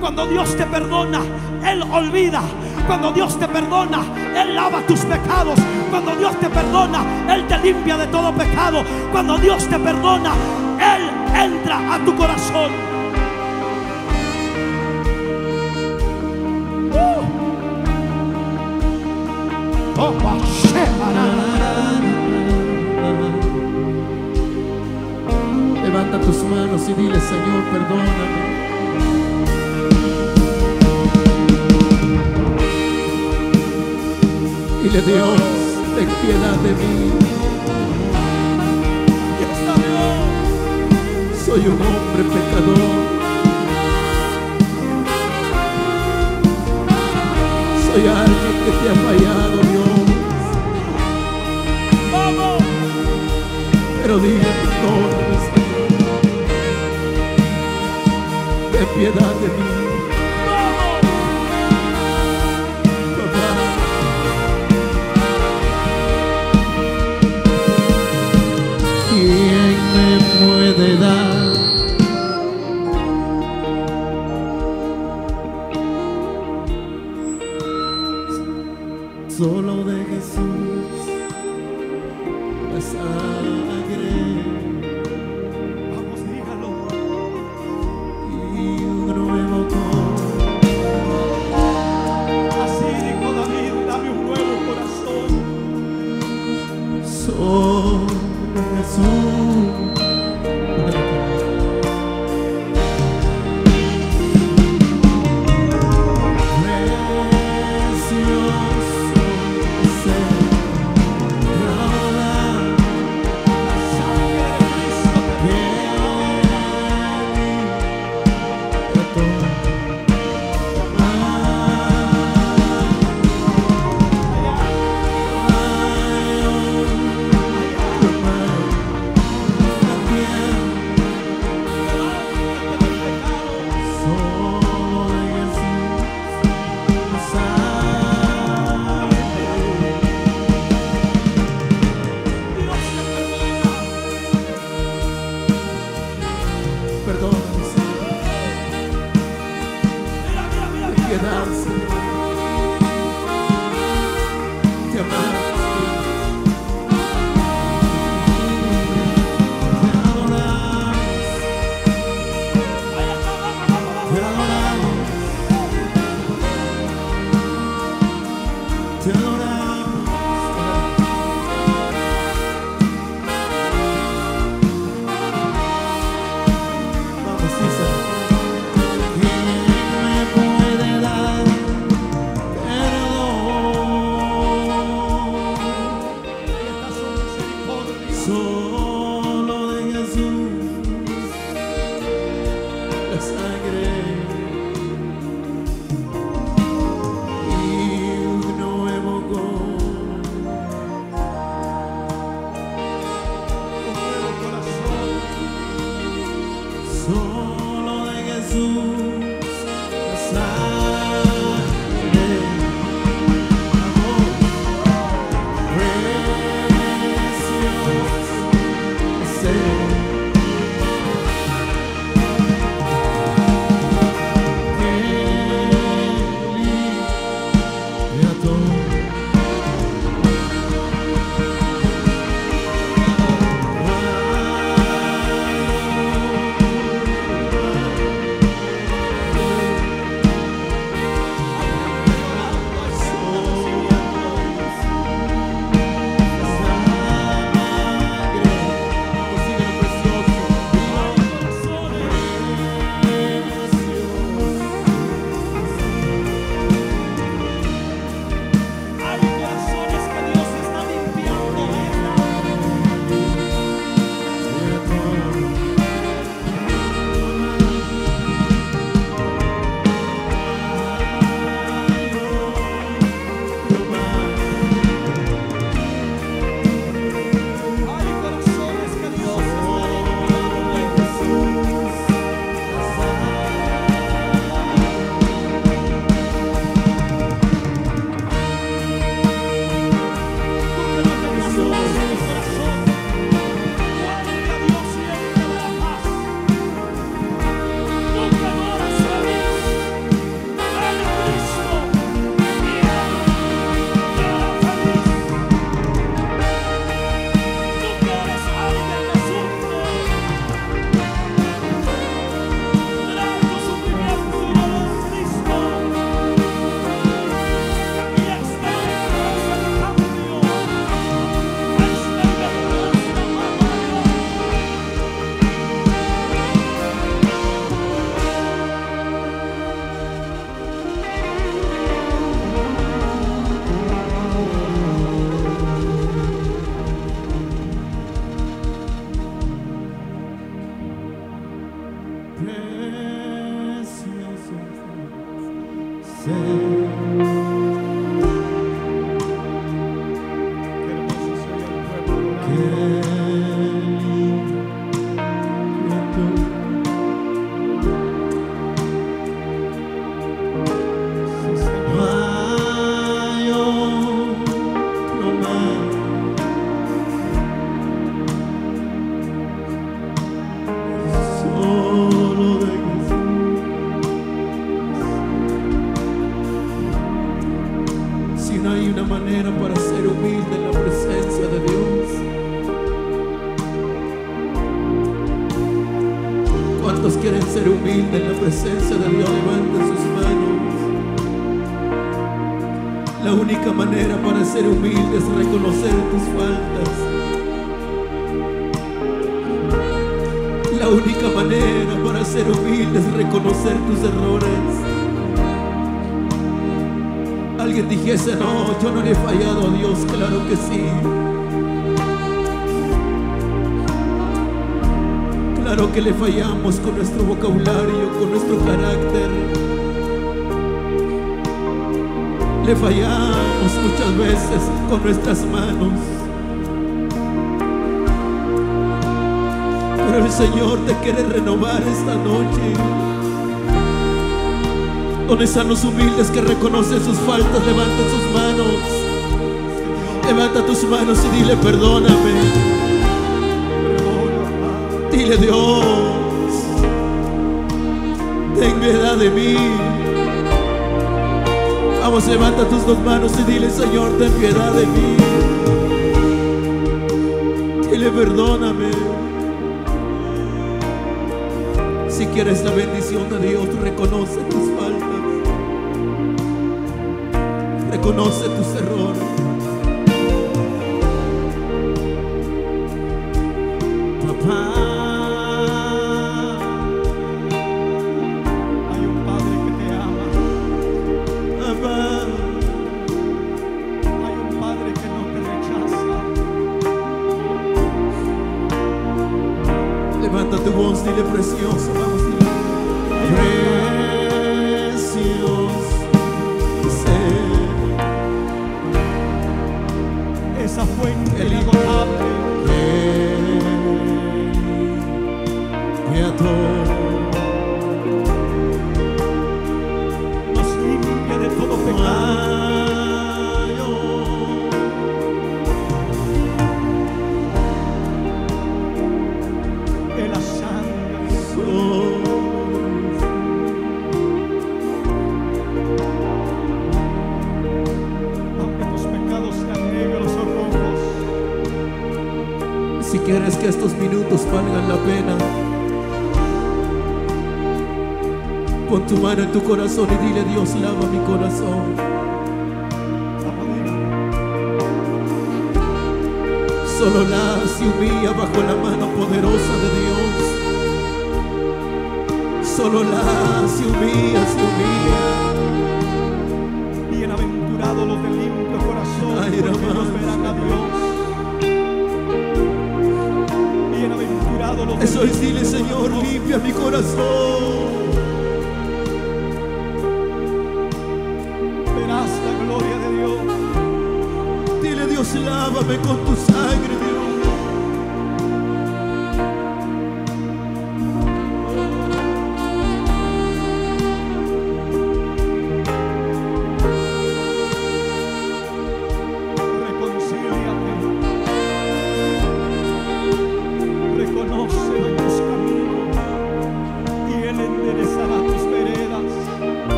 Cuando Dios te perdona, Él olvida. Cuando Dios te perdona, Él lava tus pecados. Cuando Dios te perdona, Él te limpia de todo pecado. Cuando Dios te perdona, Él entra a tu corazón. Uh. Oh, Levanta tus manos y dile, Señor, perdóname. Dile, Dios, ten piedad de mí. Soy un hombre pecador. Soy alguien que te ha fallado, Dios. Pero dile, perdóname, Señor. Ten piedad de mí. le fallamos con nuestro vocabulario, con nuestro carácter. Le fallamos muchas veces con nuestras manos. Pero el Señor te quiere renovar esta noche donde están los humildes que reconocen sus faltas, levanta sus manos, levanta tus manos y dile perdóname. Dile Dios, ten piedad de mí. Vamos, levanta tus dos manos y dile, Señor, ten piedad de mí. Dile, perdóname. Si quieres la bendición de Dios, reconoce tus faltas. Reconoce tus errores. tu corazón y dile Dios, lava mi corazón.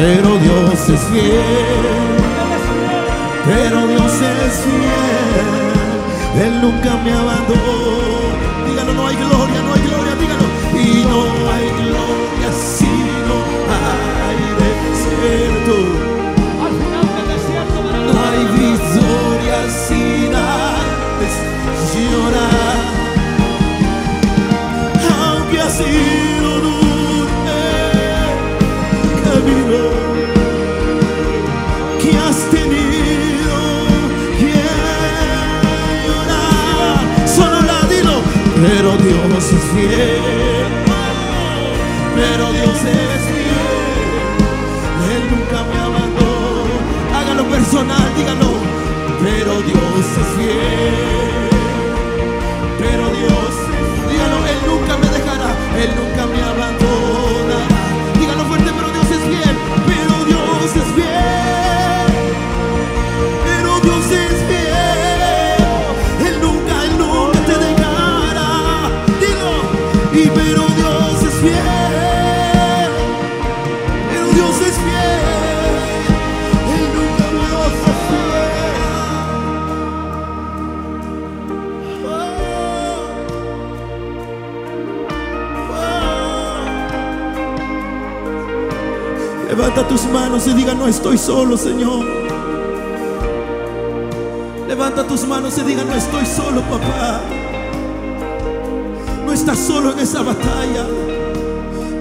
Pero Dios es fiel. Pero Dios es fiel. Él nunca me abandonó. Es fiel. Pero Dios es fiel. Él nunca me abandonó. Hágalo personal, dígalo. Pero Dios es fiel. Levanta tus manos y diga, no estoy solo, Señor. Levanta tus manos y diga, no estoy solo, papá. No estás solo en esa batalla.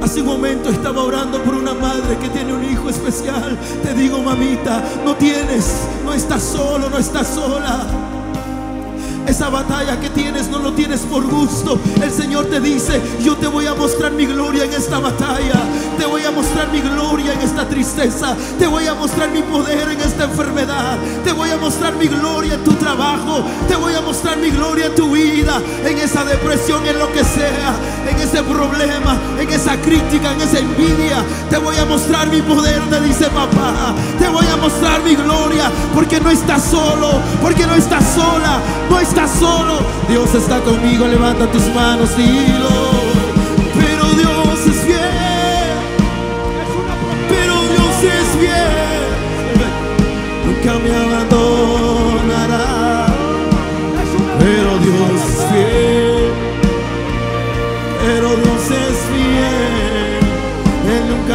Hace un momento estaba orando por una madre que tiene un hijo especial. Te digo, mamita, no tienes, no estás solo, no estás sola. Esa batalla que tienes no lo tienes por gusto. El Señor te dice, yo te voy a mostrar mi gloria en esta batalla. Te voy a mostrar mi gloria en esta tristeza. Te voy a mostrar mi poder en esta enfermedad. Te voy a mostrar mi gloria en tu trabajo. Te voy a mostrar mi gloria en tu vida. En esa depresión, en lo que sea. En ese problema, en esa crítica, en esa envidia. Te voy a mostrar mi poder, te dice papá. Te voy a mostrar mi gloria. Porque no estás solo. Porque no estás sola. No estás solo. Dios está conmigo. Levanta tus manos, dilo. Pero Dios es fiel. Pero Dios es fiel. Nunca me abandonará.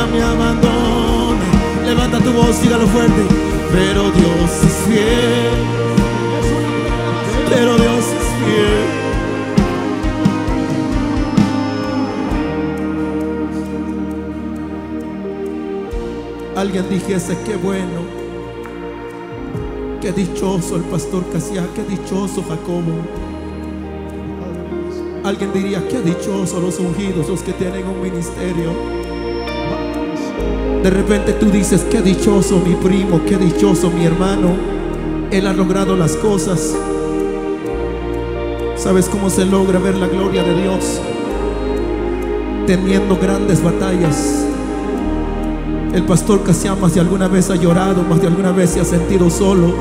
Me abandona. Levanta tu voz, dígalo fuerte. Pero Dios es fiel. Pero Dios es fiel. alguien dijese, qué bueno, qué dichoso el pastor Casía, qué dichoso Jacobo. Alguien diría, qué dichoso los ungidos, los que tienen un ministerio. De repente tú dices, qué dichoso mi primo, qué dichoso mi hermano. Él ha logrado las cosas. ¿Sabes cómo se logra ver la gloria de Dios? Teniendo grandes batallas. El pastor Casián más de alguna vez ha llorado, más de alguna vez se ha sentido solo.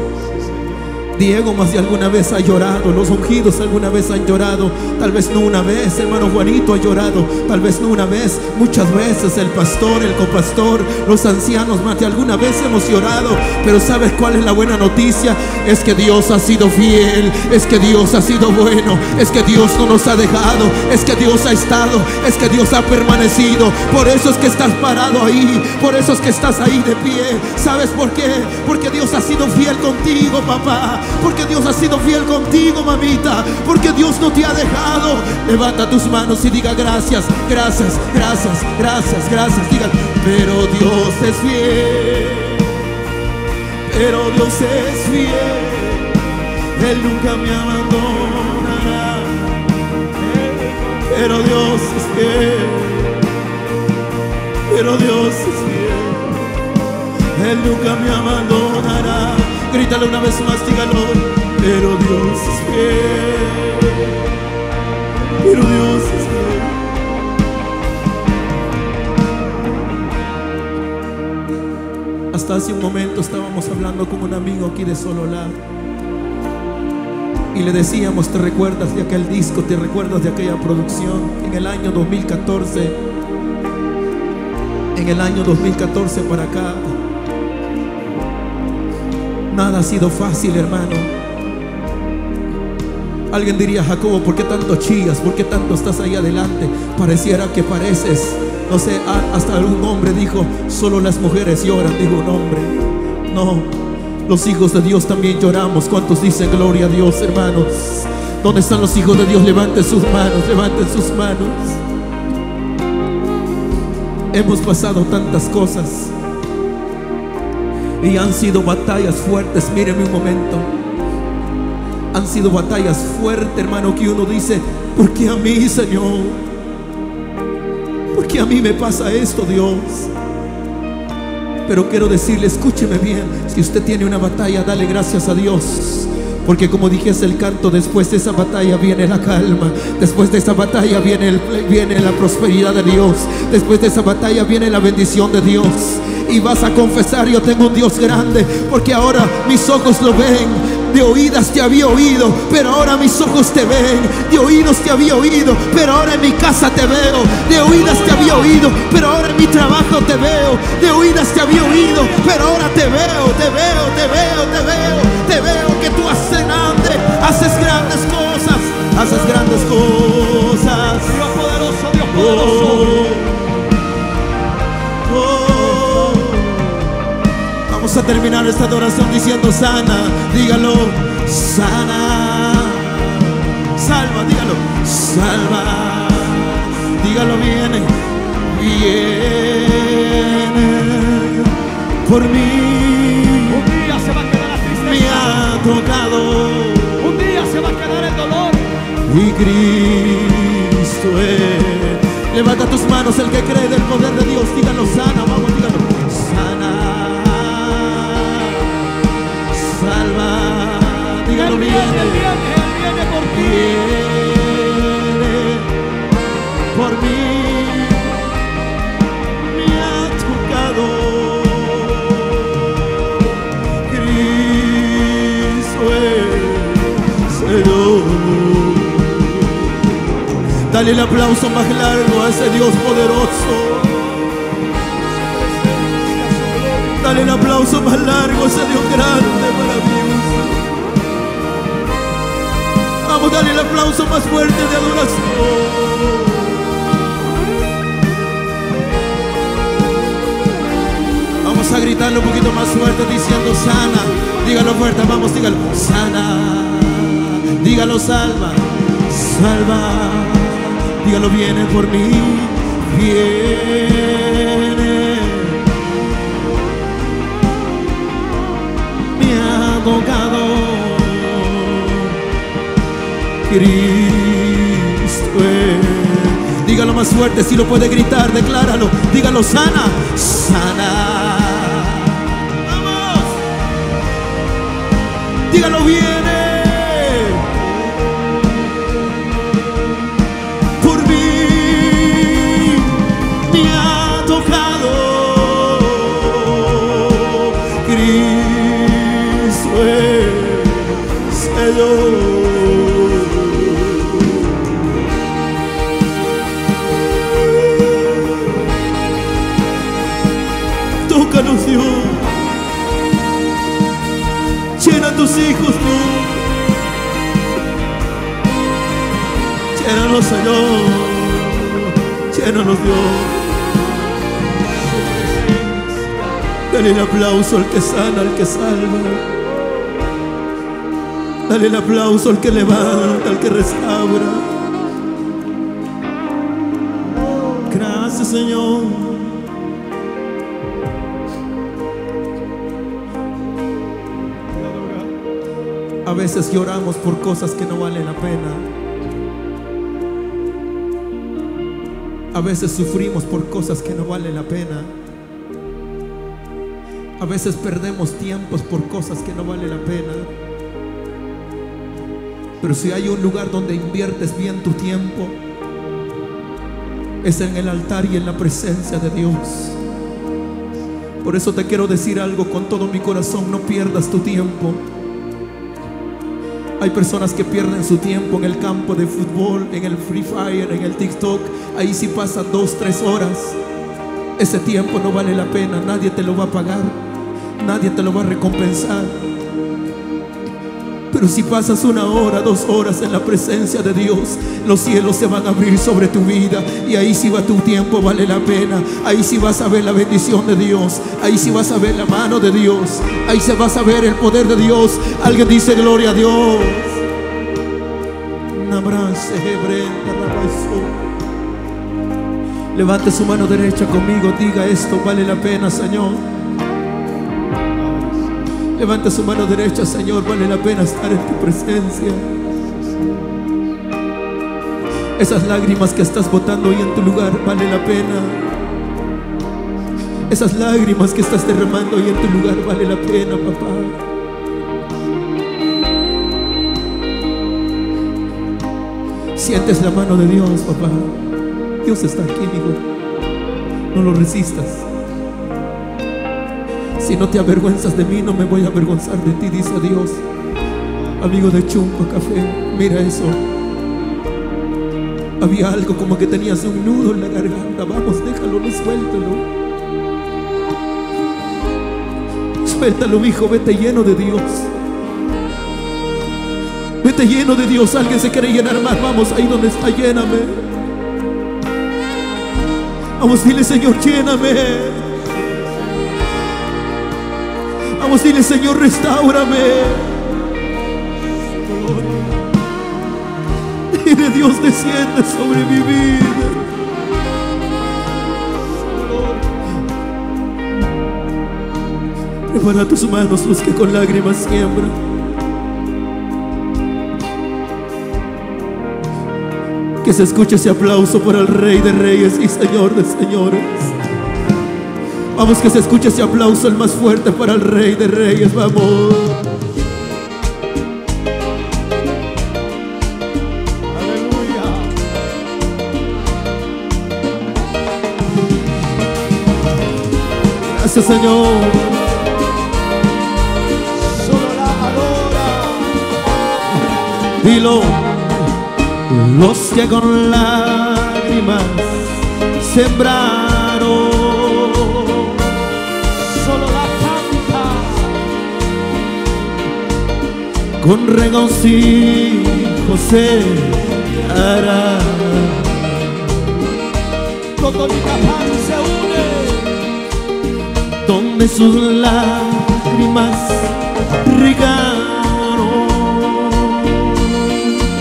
Diego más de alguna vez ha llorado, los ungidos alguna vez han llorado, tal vez no una vez, hermano Juanito ha llorado, tal vez no una vez, muchas veces el pastor, el copastor, los ancianos más de alguna vez hemos llorado, pero ¿sabes cuál es la buena noticia? Es que Dios ha sido fiel, es que Dios ha sido bueno, es que Dios no nos ha dejado, es que Dios ha estado, es que Dios ha permanecido, por eso es que estás parado ahí, por eso es que estás ahí de pie, ¿sabes por qué? Porque Dios ha sido fiel contigo, papá. Porque Dios ha sido fiel contigo, mamita. Porque Dios no te ha dejado. Levanta tus manos y diga gracias, gracias, gracias, gracias, gracias. Diga, pero Dios es fiel. Pero Dios es fiel. Él nunca me abandonará. Pero Dios es fiel. Pero Dios es fiel. Él nunca me abandonará. Grítale una vez más, dígalo. Pero Dios es fiel. Pero Dios es fiel. Hasta hace un momento estábamos hablando con un amigo aquí de Sololá. Y le decíamos, ¿te recuerdas de aquel disco? ¿Te recuerdas de aquella producción? En el año 2014. En el año 2014 para acá. Nada ha sido fácil, hermano. Alguien diría, Jacobo, ¿por qué tanto chillas? ¿Por qué tanto estás ahí adelante? Pareciera que pareces, no sé, hasta algún hombre dijo, solo las mujeres lloran, dijo un hombre. No, los hijos de Dios también lloramos. ¿Cuántos dicen gloria a Dios, hermanos? ¿Dónde están los hijos de Dios? Levanten sus manos, levanten sus manos. Hemos pasado tantas cosas. Y han sido batallas fuertes. Míreme un momento. Han sido batallas fuertes, hermano, que uno dice, ¿por qué a mí, Señor? ¿Por qué a mí me pasa esto, Dios? Pero quiero decirle, escúcheme bien, si usted tiene una batalla, dale gracias a Dios. Porque como dijese el canto, después de esa batalla viene la calma. Después de esa batalla viene, la prosperidad de Dios. Después de esa batalla viene la bendición de Dios. Y vas a confesar, yo tengo un Dios grande. Porque ahora mis ojos lo ven. De oídas te había oído, pero ahora mis ojos te ven. De oídos te había oído, pero ahora en mi casa te veo. De oídas te había oído, pero ahora en mi trabajo te veo. De oídas te había oído, pero ahora te veo, te veo, te veo, te veo. Te veo que tú haces grande, haces grandes cosas, haces grandes cosas. Dios poderoso, Dios poderoso. Oh, Vamos a terminar esta adoración diciendo sana, dígalo, sana, salva, dígalo, salva, dígalo viene, viene por mí, Un día se va a quedar la me tristeza. ha tocado Un día se va a quedar el dolor. y Cristo es. Levanta tus manos el que cree del poder de Dios, dígalo sana, vamos, Él viene, Él viene, Él viene por ti. Viene por mí, me ha tocado. Cristo es Señor. Dale el aplauso más largo a ese Dios poderoso. Dale el aplauso más largo a ese Dios grande, Vamos, dale el aplauso más fuerte de adoración. Vamos a gritarlo un poquito más fuerte diciendo sana. Dígalo fuerte, vamos, dígalo. Sana. Dígalo salva. Salva. Dígalo viene por mí. Viene Cristo es. Dígalo más fuerte si lo puede gritar, decláralo. Dígalo sana, sana. Vamos. Dígalo bien. Señor. Llénanos, Dios. Dale el aplauso al que sana, al que salva. Dale el aplauso al que levanta, al que restaura. Gracias, Señor. A veces lloramos por cosas que no valen la pena. A veces sufrimos por cosas que no valen la pena. A veces perdemos tiempos por cosas que no valen la pena. Pero si hay un lugar donde inviertes bien tu tiempo, es en el altar y en la presencia de Dios. Por eso te quiero decir algo con todo mi corazón, no pierdas tu tiempo. Hay personas que pierden su tiempo en el campo de fútbol, en el Free Fire, en el TikTok. Ahí sí pasan dos, tres horas. Ese tiempo no vale la pena, nadie te lo va a pagar, nadie te lo va a recompensar. Pero si pasas una hora, dos horas en la presencia de Dios, los cielos se van a abrir sobre tu vida y ahí sí va tu tiempo, vale la pena. Ahí sí vas a ver la bendición de Dios, ahí sí vas a ver la mano de Dios, ahí se vas a ver el poder de Dios. Alguien dice gloria a Dios. Levante su mano derecha conmigo, diga esto, vale la pena, Señor. Levanta su mano derecha, Señor, vale la pena estar en tu presencia. Esas lágrimas que estás botando hoy en tu lugar, vale la pena. Esas lágrimas que estás derramando hoy en tu lugar, vale la pena, papá. Sientes la mano de Dios, papá. Dios está aquí, hijo. No lo resistas. Si no te avergüenzas de mí, no me voy a avergonzar de ti, dice Dios. Amigo de Chumpa Café, mira eso. Había algo como que tenías un nudo en la garganta. Vamos, déjalo, no suéltalo. Suéltalo, hijo, vete lleno de Dios. Vete lleno de Dios. Alguien se quiere llenar más. Vamos, ahí donde está, lléname. Vamos, dile, Señor, lléname. Vamos, dile, Señor, restaurame. Dile, Dios, desciende sobre mi vida. Prepara tus manos, los que con lágrimas siembran. Que se escuche ese aplauso por el Rey de Reyes y Señor de Señores. Vamos, que se escuche ese aplauso el más fuerte para el Rey de Reyes. Vamos. Aleluya. Gracias, Señor. Dilo. Los que con lágrimas sembraron. Con regocijo se hará. Todo mi capaz se une. donde sus lágrimas regaron.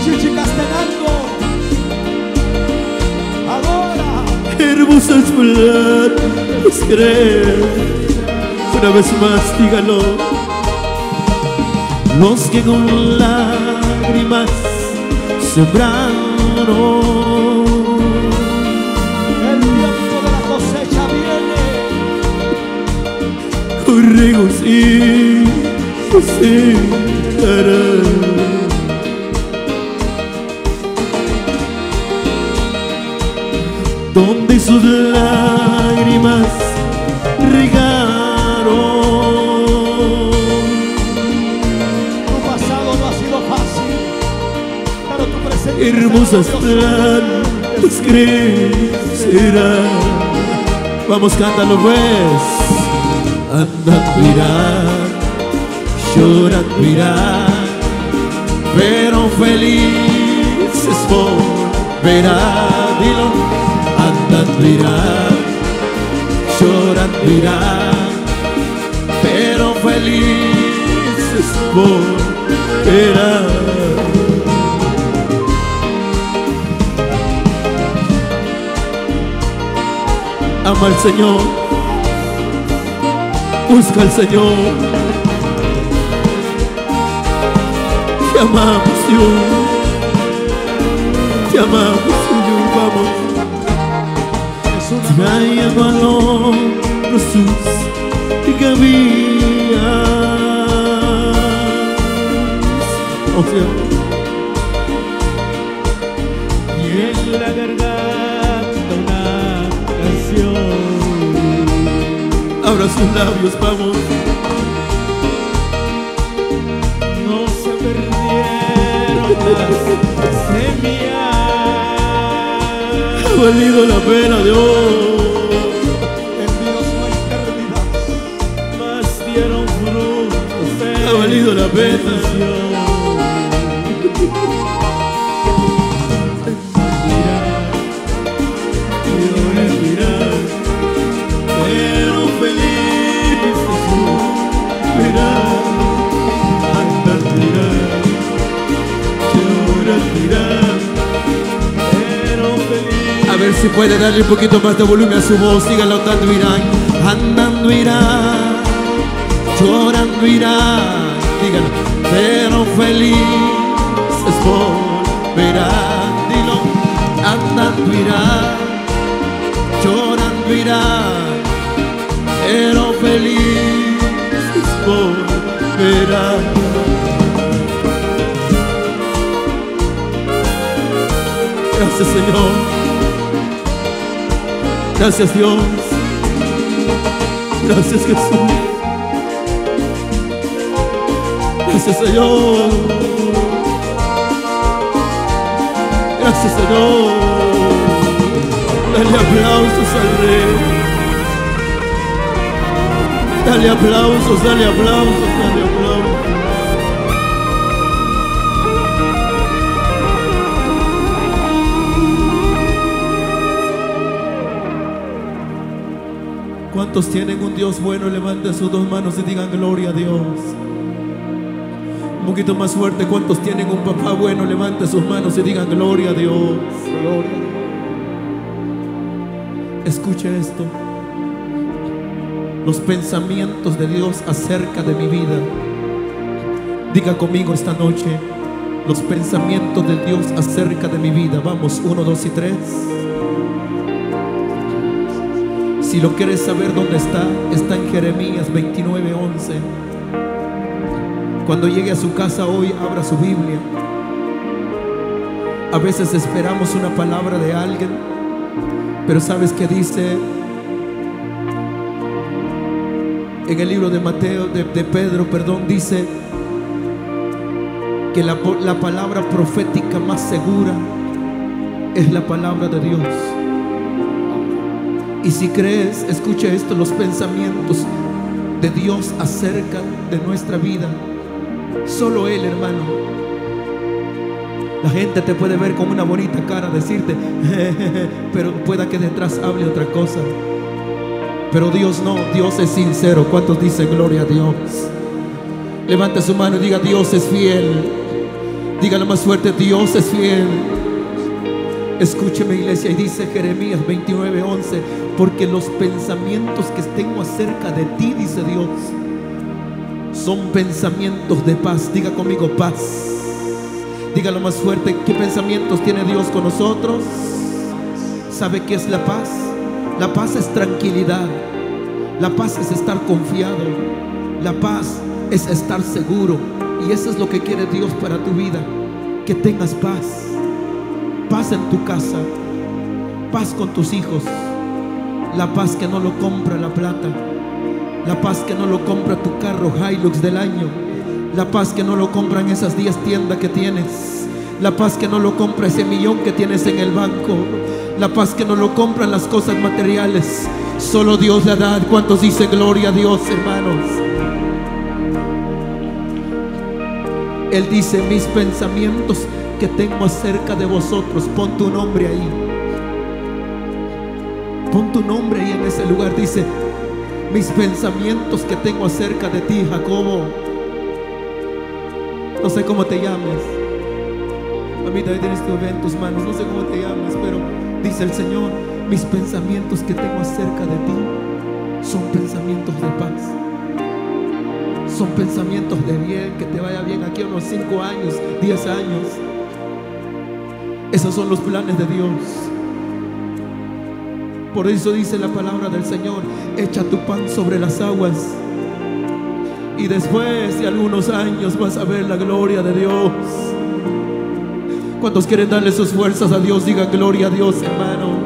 Chichi Castellano. Adora. Hermosas palabras creer. Una vez más, dígalo los que con lágrimas sembraron. El tiempo de la cosecha viene. Corremos y secarán. Donde su hermosas glorioso. plantas crecerán. Vamos, cántalo pues. Andando irán, llorando irán, pero felices volverán. Dilo, andando irán, llorando irán, pero felices volverán. Ama al Señor. Busca al Señor. Te amamos, Dios. Te amamos, Señor. Vamos. Trayendo al hombro sus gavillas. Oh, Señor. Abra sus labios, vamos. No se perdieron las semillas. Ha valido la pena, Dios. en Dios no hay pérdida. Más dieron frutos de Ha valido la pena. Si puede darle un poquito más de volumen a su voz, síganlo andando irán, andando irán, llorando irán, díganlo, pero felices volverán, dilo, andando irán, llorando irán, pero felices volverán. Gracias Señor. Gracias Dios. Gracias Jesús. Gracias Señor. Gracias Señor. Dale aplausos al Rey. Dale aplausos, dale aplausos, dale aplausos. ¿Cuántos tienen un Dios bueno? Levanten sus dos manos y digan gloria a Dios. Un poquito más fuerte. ¿Cuántos tienen un papá bueno? Levanten sus manos y digan gloria a Dios. Gloria. Escuche esto. Los pensamientos de Dios acerca de mi vida. Diga conmigo esta noche. Los pensamientos de Dios acerca de mi vida. Vamos, uno, dos y tres. Si lo quieres saber dónde está, está en Jeremías 29, 11. Cuando llegue a su casa hoy, abra su Biblia. A veces esperamos una palabra de alguien, pero ¿sabes qué dice en el libro de Mateo, de, Pedro, perdón, dice que la palabra profética más segura es la palabra de Dios. Y si crees, escucha esto, los pensamientos de Dios acerca de nuestra vida. Solo Él, hermano. La gente te puede ver con una bonita cara, decirte, pero pueda que detrás hable otra cosa. Pero Dios no, Dios es sincero. ¿Cuántos dicen gloria a Dios? Levante su mano y diga, Dios es fiel. Dígalo más fuerte, Dios es fiel. Escúcheme iglesia y dice Jeremías 29:11, porque los pensamientos que tengo acerca de ti, dice Dios, son pensamientos de paz. Diga conmigo paz. Dígalo más fuerte, ¿qué pensamientos tiene Dios con nosotros? ¿Sabe qué es la paz? La paz es tranquilidad. La paz es estar confiado. La paz es estar seguro. Y eso es lo que quiere Dios para tu vida. Que tengas paz. En tu casa. Paz con tus hijos. La paz que no lo compra la plata. La paz que no lo compra tu carro Hilux del año. La paz que no lo compran esas 10 tiendas que tienes. La paz que no lo compra ese millón que tienes en el banco. La paz que no lo compran las cosas materiales. Solo Dios la da. ¿Cuántos dicen gloria a Dios, hermanos? Él dice, mis pensamientos que tengo acerca de vosotros, pon tu nombre ahí. Pon tu nombre ahí en ese lugar. Dice, mis pensamientos que tengo acerca de ti, Jacobo. No sé cómo te llames. Mamita, ahí tienes tu en tus manos. No sé cómo te llames, pero dice el Señor, mis pensamientos que tengo acerca de ti son pensamientos de paz. Son pensamientos de bien, que te vaya bien aquí unos 5 años, 10 años. Esos son los planes de Dios. Por eso dice la palabra del Señor, echa tu pan sobre las aguas. Y después de algunos años vas a ver la gloria de Dios. ¿Cuántos quieren darle sus fuerzas a Dios? Diga gloria a Dios, hermanos.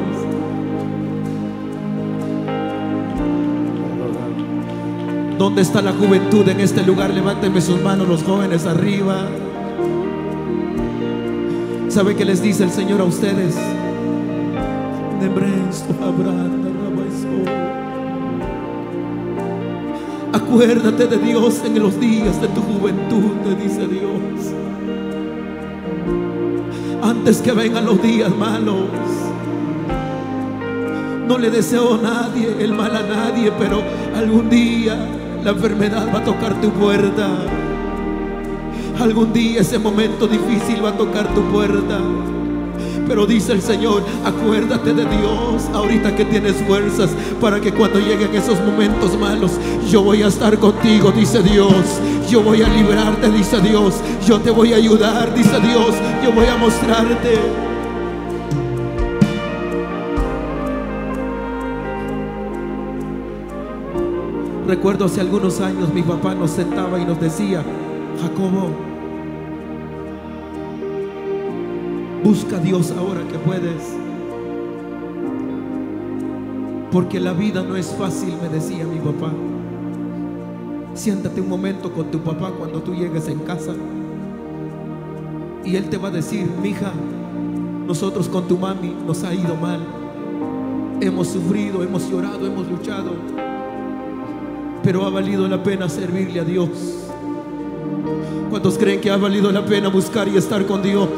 ¿Dónde está la juventud en este lugar? Levántenme sus manos los jóvenes arriba. ¿Sabe qué les dice el Señor a ustedes? Acuérdate de Dios en los días de tu juventud, te dice Dios. Antes que vengan los días malos. No le deseo a nadie el mal a nadie, pero algún día la enfermedad va a tocar tu puerta. Algún día ese momento difícil va a tocar tu puerta. Pero dice el Señor, acuérdate de Dios ahorita que tienes fuerzas para que cuando lleguen esos momentos malos, yo voy a estar contigo, dice Dios. Yo voy a librarte, dice Dios. Yo te voy a ayudar, dice Dios. Yo voy a mostrarte. Recuerdo hace algunos años mi papá nos sentaba y nos decía, Jacobo, busca a Dios ahora que puedes. Porque la vida no es fácil, me decía mi papá. Siéntate un momento con tu papá cuando tú llegues en casa. Y él te va a decir, mija, nosotros con tu mami nos ha ido mal. Hemos sufrido, hemos llorado, hemos luchado. Pero ha valido la pena servirle a Dios. ¿Cuántos creen que ha valido la pena buscar y estar con Dios?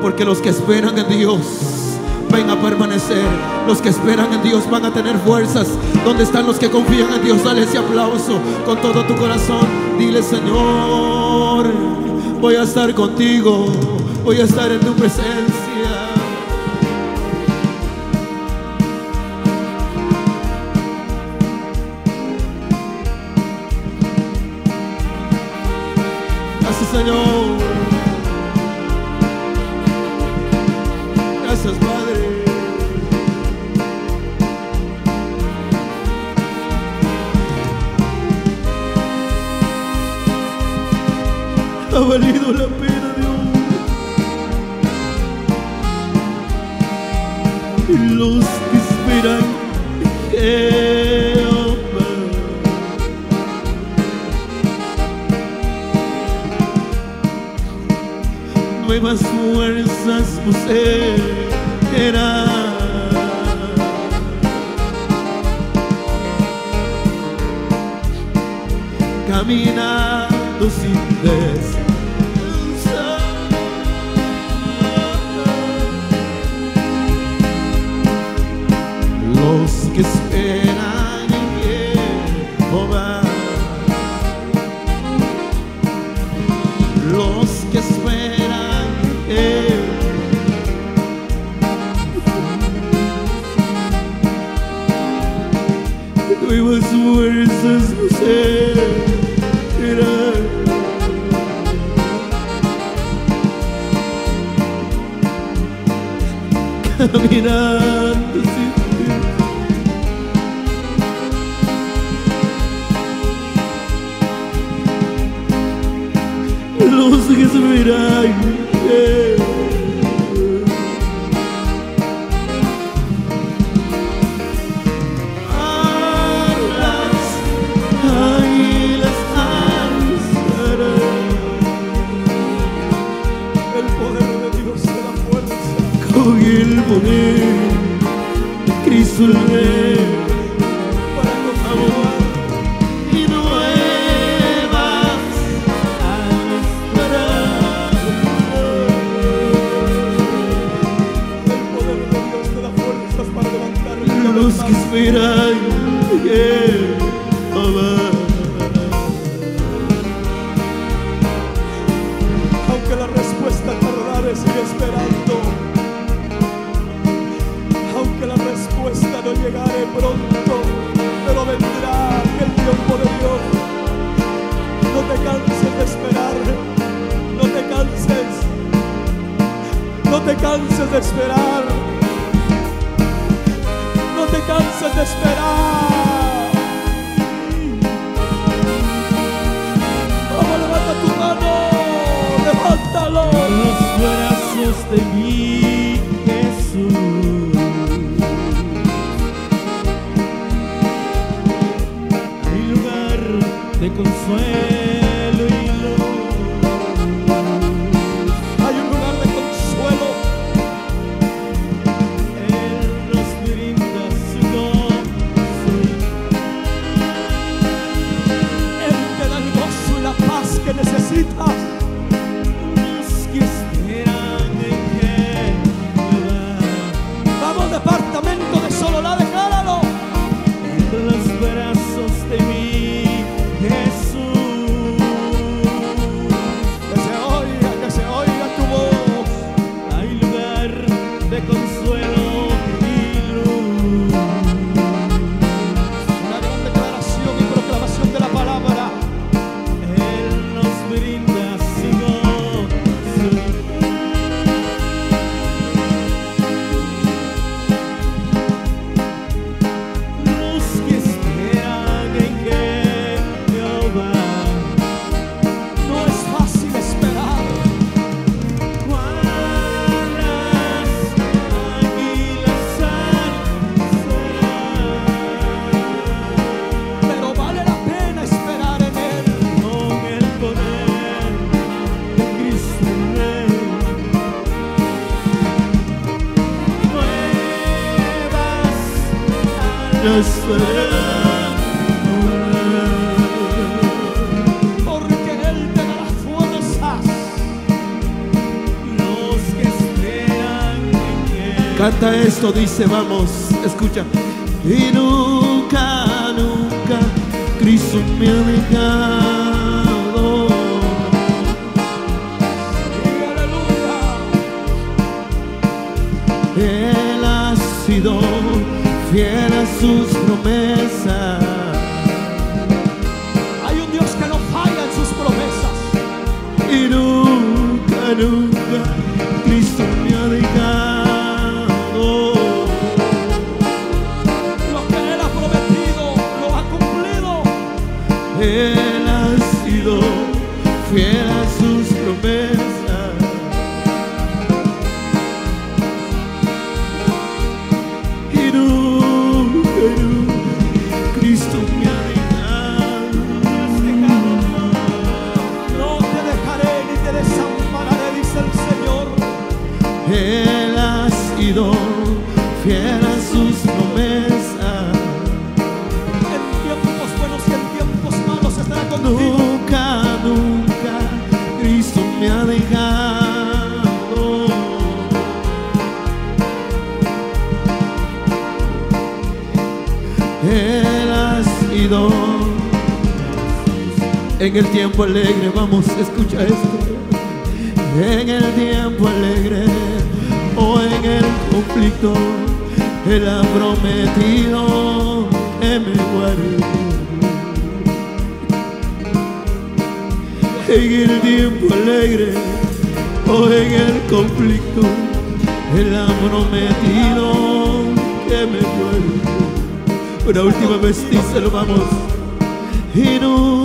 Porque los que esperan en Dios van a permanecer. Los que esperan en Dios van a tener fuerzas. ¿Dónde están los que confían en Dios? Dale ese aplauso con todo tu corazón. Dile, Señor, voy a estar contigo. Voy a estar en tu presencia. Gracias, y el poder Cristo el rey. Para tu favor y nuevas almas para el poder de Dios te da fuerzas para levantar los que esperan que yeah. No te canses de esperar. No te canses de esperar. dice, vamos, escucha. Y nunca, nunca Cristo me ha dejado. ¡Aleluya! Él ha sido fiel a sus promesas. Hay un Dios que no falla en sus promesas. Y nunca, nunca Cristo head. En el tiempo alegre, vamos, escucha esto. En el tiempo alegre o en el conflicto, Él ha prometido que me guarde. En el tiempo alegre o en el conflicto, Él ha prometido que me guarde. Una última vez, díselo, vamos. Y no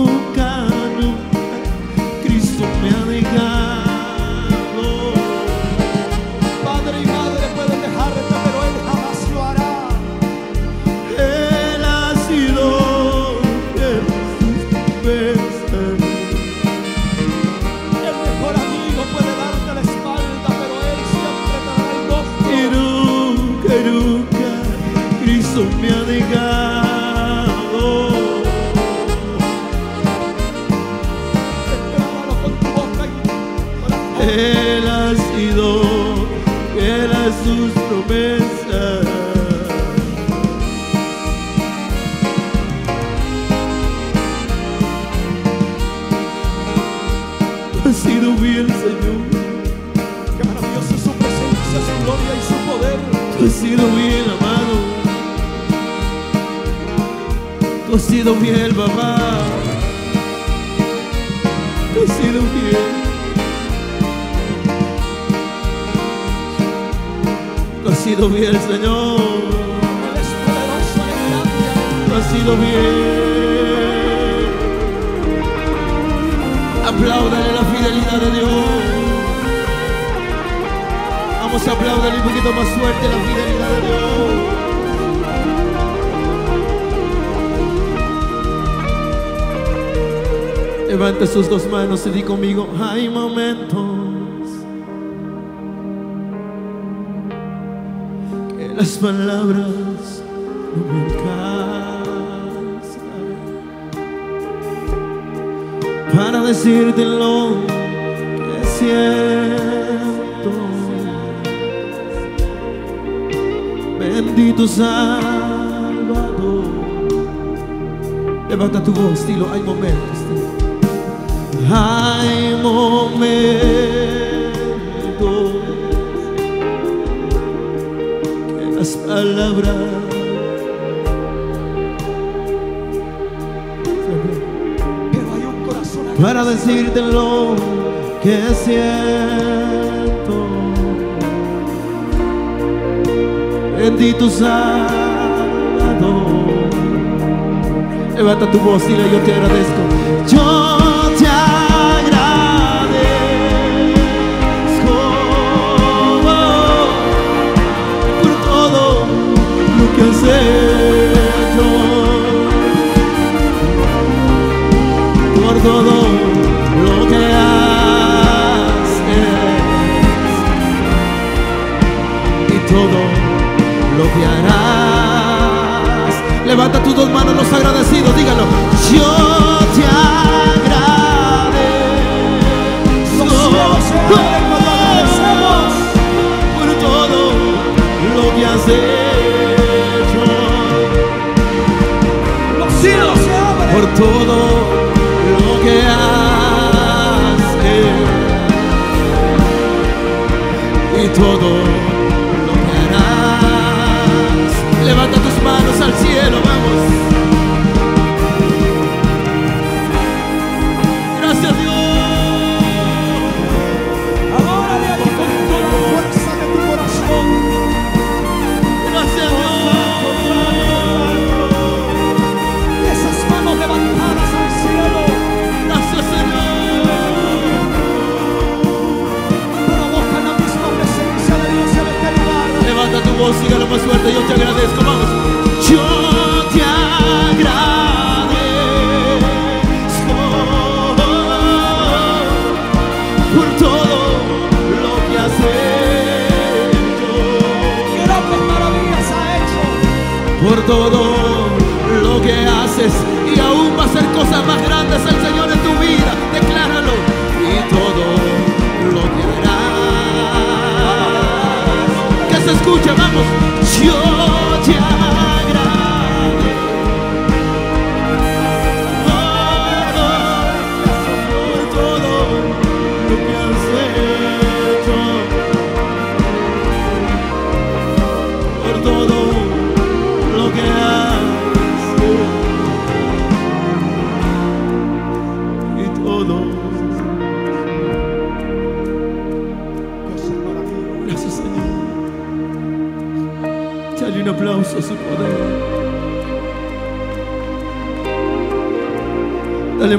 Levanta tu voz, dilo, hay momentos. Hay momentos que las palabras Pero hay un corazón aquí. para decirte lo que siento. Bendito Salvador. Levanta tu voz, dile yo te agradezco. Yo te agradezco por todo lo que has tus manos los agradecidos, dígalo. Yo te agradezco agradecemos. por todo lo que has hecho Los cielos por todo lo que haces y todo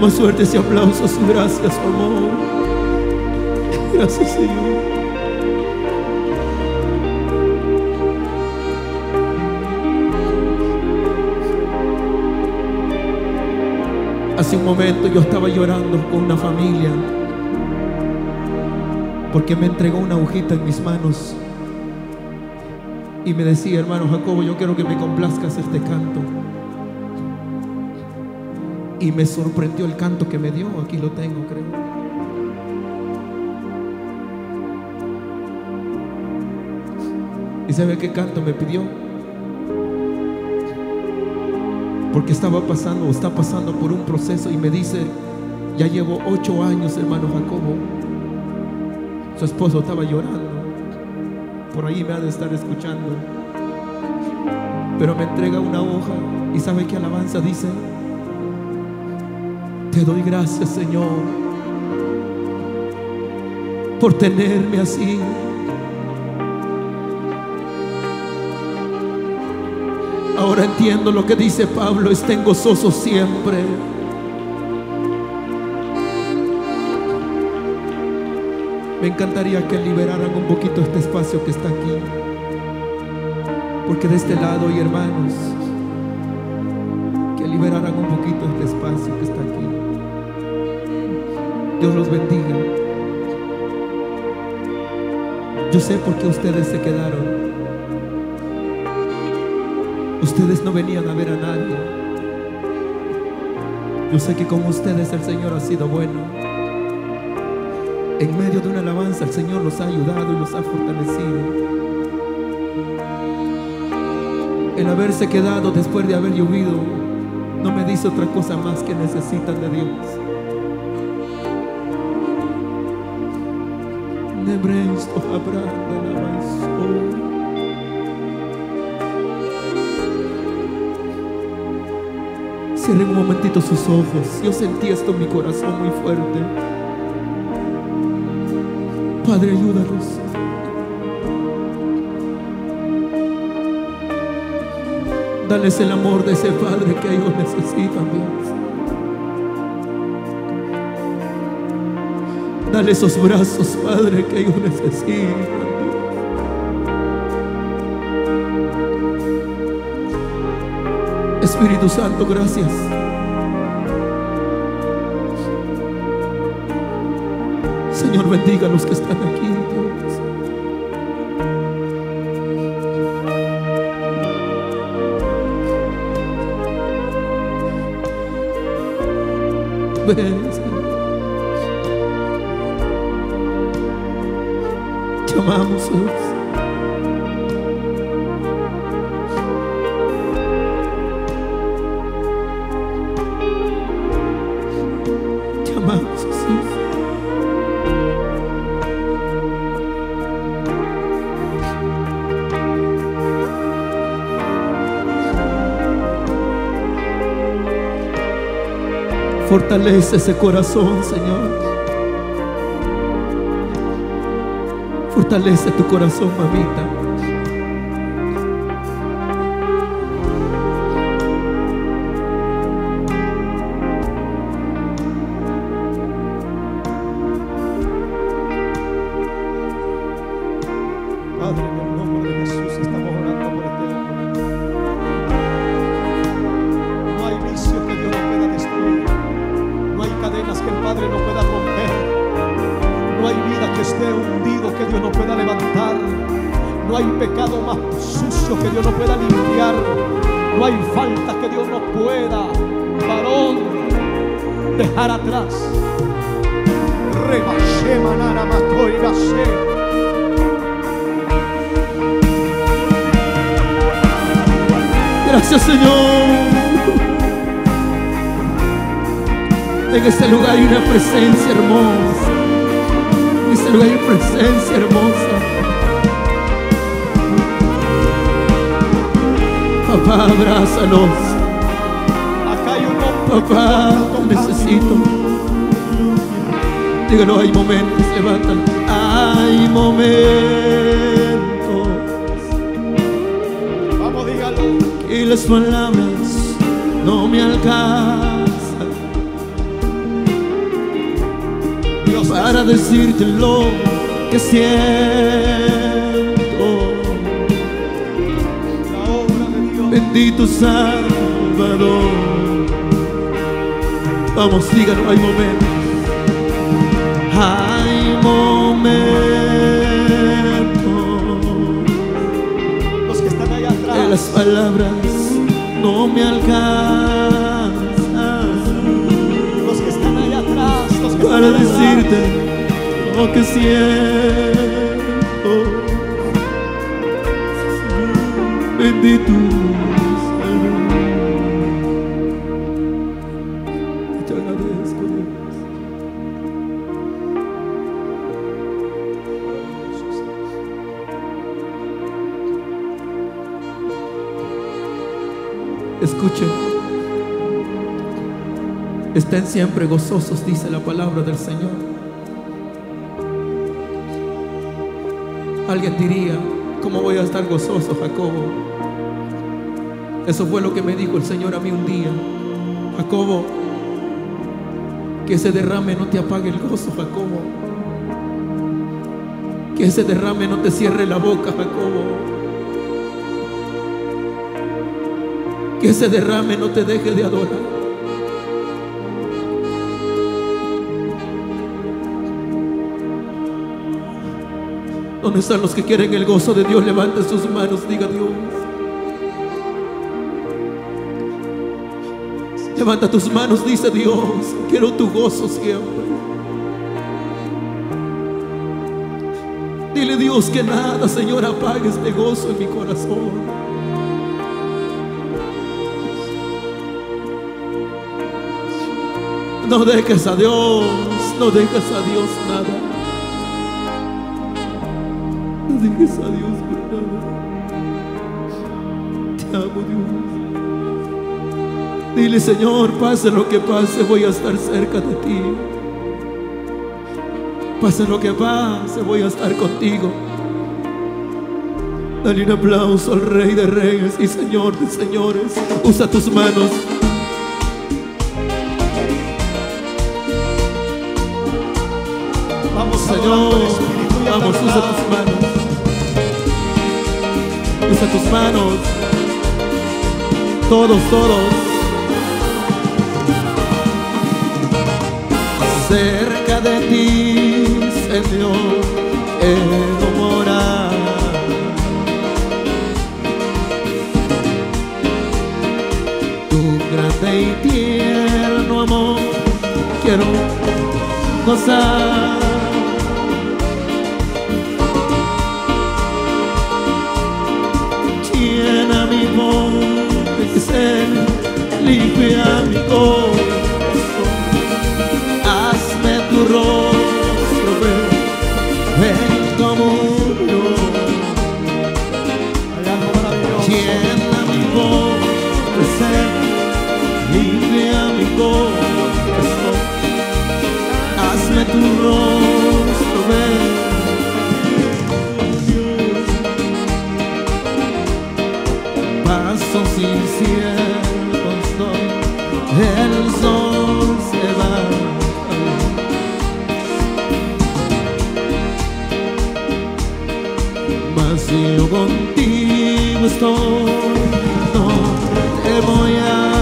Suerte ese aplauso a su gracia, a su amor. Gracias, Señor. Hace un momento yo estaba llorando con una familia porque me entregó una hojita en mis manos y me decía, hermano Jacobo, yo quiero que me complazcas este canto. Y me sorprendió el canto que me dio, aquí lo tengo, creo. ¿Y sabe qué canto me pidió? Porque estaba pasando o está pasando por un proceso y me dice, Ya llevo ocho años, hermano Jacobo. Su esposo estaba llorando. Por ahí me ha de estar escuchando. Pero me entrega una hoja y sabe qué alabanza dice. Te doy gracias, Señor, por tenerme así. Ahora entiendo lo que dice Pablo, estén gozosos siempre. Me encantaría que liberaran un poquito este espacio que está aquí. Porque de este lado hay hermanos Dios los bendiga. Yo sé por qué ustedes se quedaron. Ustedes no venían a ver a nadie. Yo sé que con ustedes el Señor ha sido bueno. En medio de una alabanza el Señor los ha ayudado y los ha fortalecido. El haberse quedado después de haber llovido no me dice otra cosa más que necesitan de Dios. Cierren un momentito sus ojos. Yo sentí esto en mi corazón muy fuerte. Padre, ayúdanos. Dales el amor de ese Padre que ellos necesitan, Dios. Dale esos brazos, Padre, que ellos necesitan. Espíritu Santo, gracias. Señor, bendiga a los que están aquí. Dios. Te amamos, Jesús. Fortalece ese corazón, Señor. Fortalece tu corazón, mamita. Siempre gozosos, dice la palabra del Señor. Alguien diría, ¿cómo voy a estar gozoso, Jacobo? Eso fue lo que me dijo el Señor a mí un día. Jacobo, que ese derrame no te apague el gozo, Jacobo. Que ese derrame no te cierre la boca, Jacobo. Que ese derrame no te deje de adorar. ¿Dónde están los que quieren el gozo de Dios? Levanten sus manos, diga Dios. Levanta tus manos, dice Dios. Quiero tu gozo siempre. Dile Dios que nada, Señor, apague este gozo en mi corazón. No dejes a Dios, no dejes a Dios nada. Dejes a Dios por nada. Te amo, Dios. Dile, Señor, pase lo que pase, voy a estar cerca de ti. Pase lo que pase, voy a estar contigo. Dale un aplauso al Rey de Reyes y Señor de Señores. Usa tus manos. Vamos Señor, vamos, usa tus manos. Usa tus manos. Todos, todos. Cerca de ti, Señor, quiero morar. Tu grande y tierno amor quiero gozar. Limpia mi. Hazme tu rostro ver en maravilloso. Llena mi de ser, tu rostro no te voy a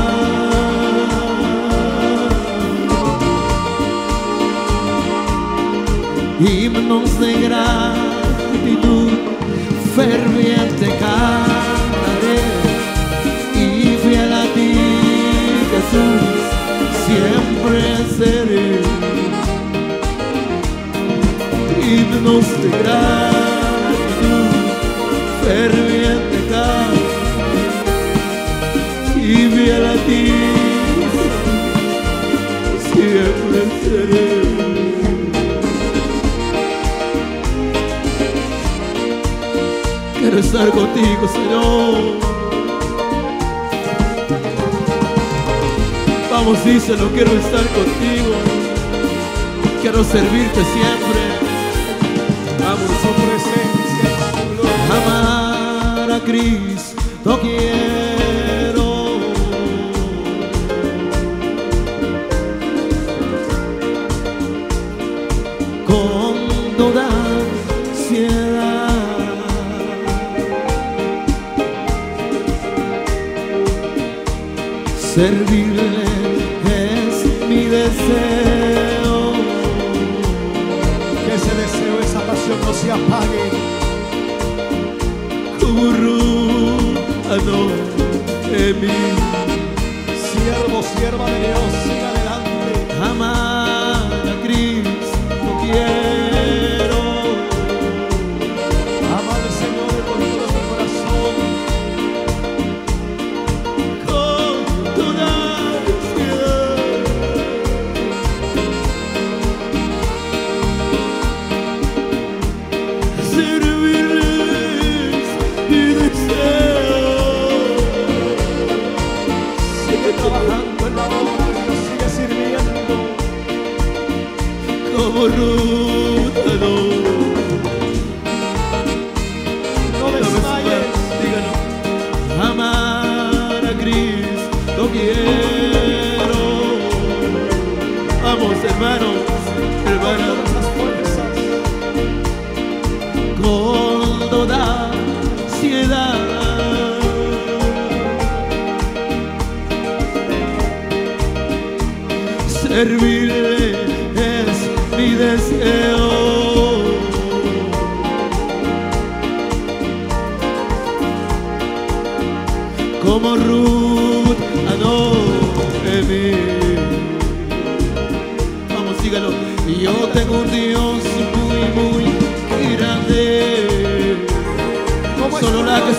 himnos de gratitud, ferviente cantaré y fiel a ti, Jesús, siempre seré. Himnos de gratitud, siempre seré. Quiero estar contigo, Señor. Vamos, díselo, quiero estar contigo. Quiero servirte siempre. Vamos, su presencia. Amar a Cristo quiero. Con toda ansiedad. Servirle es mi deseo. Que ese deseo, esa pasión no se apague. Guru ano emi Siervo, sierva de Dios,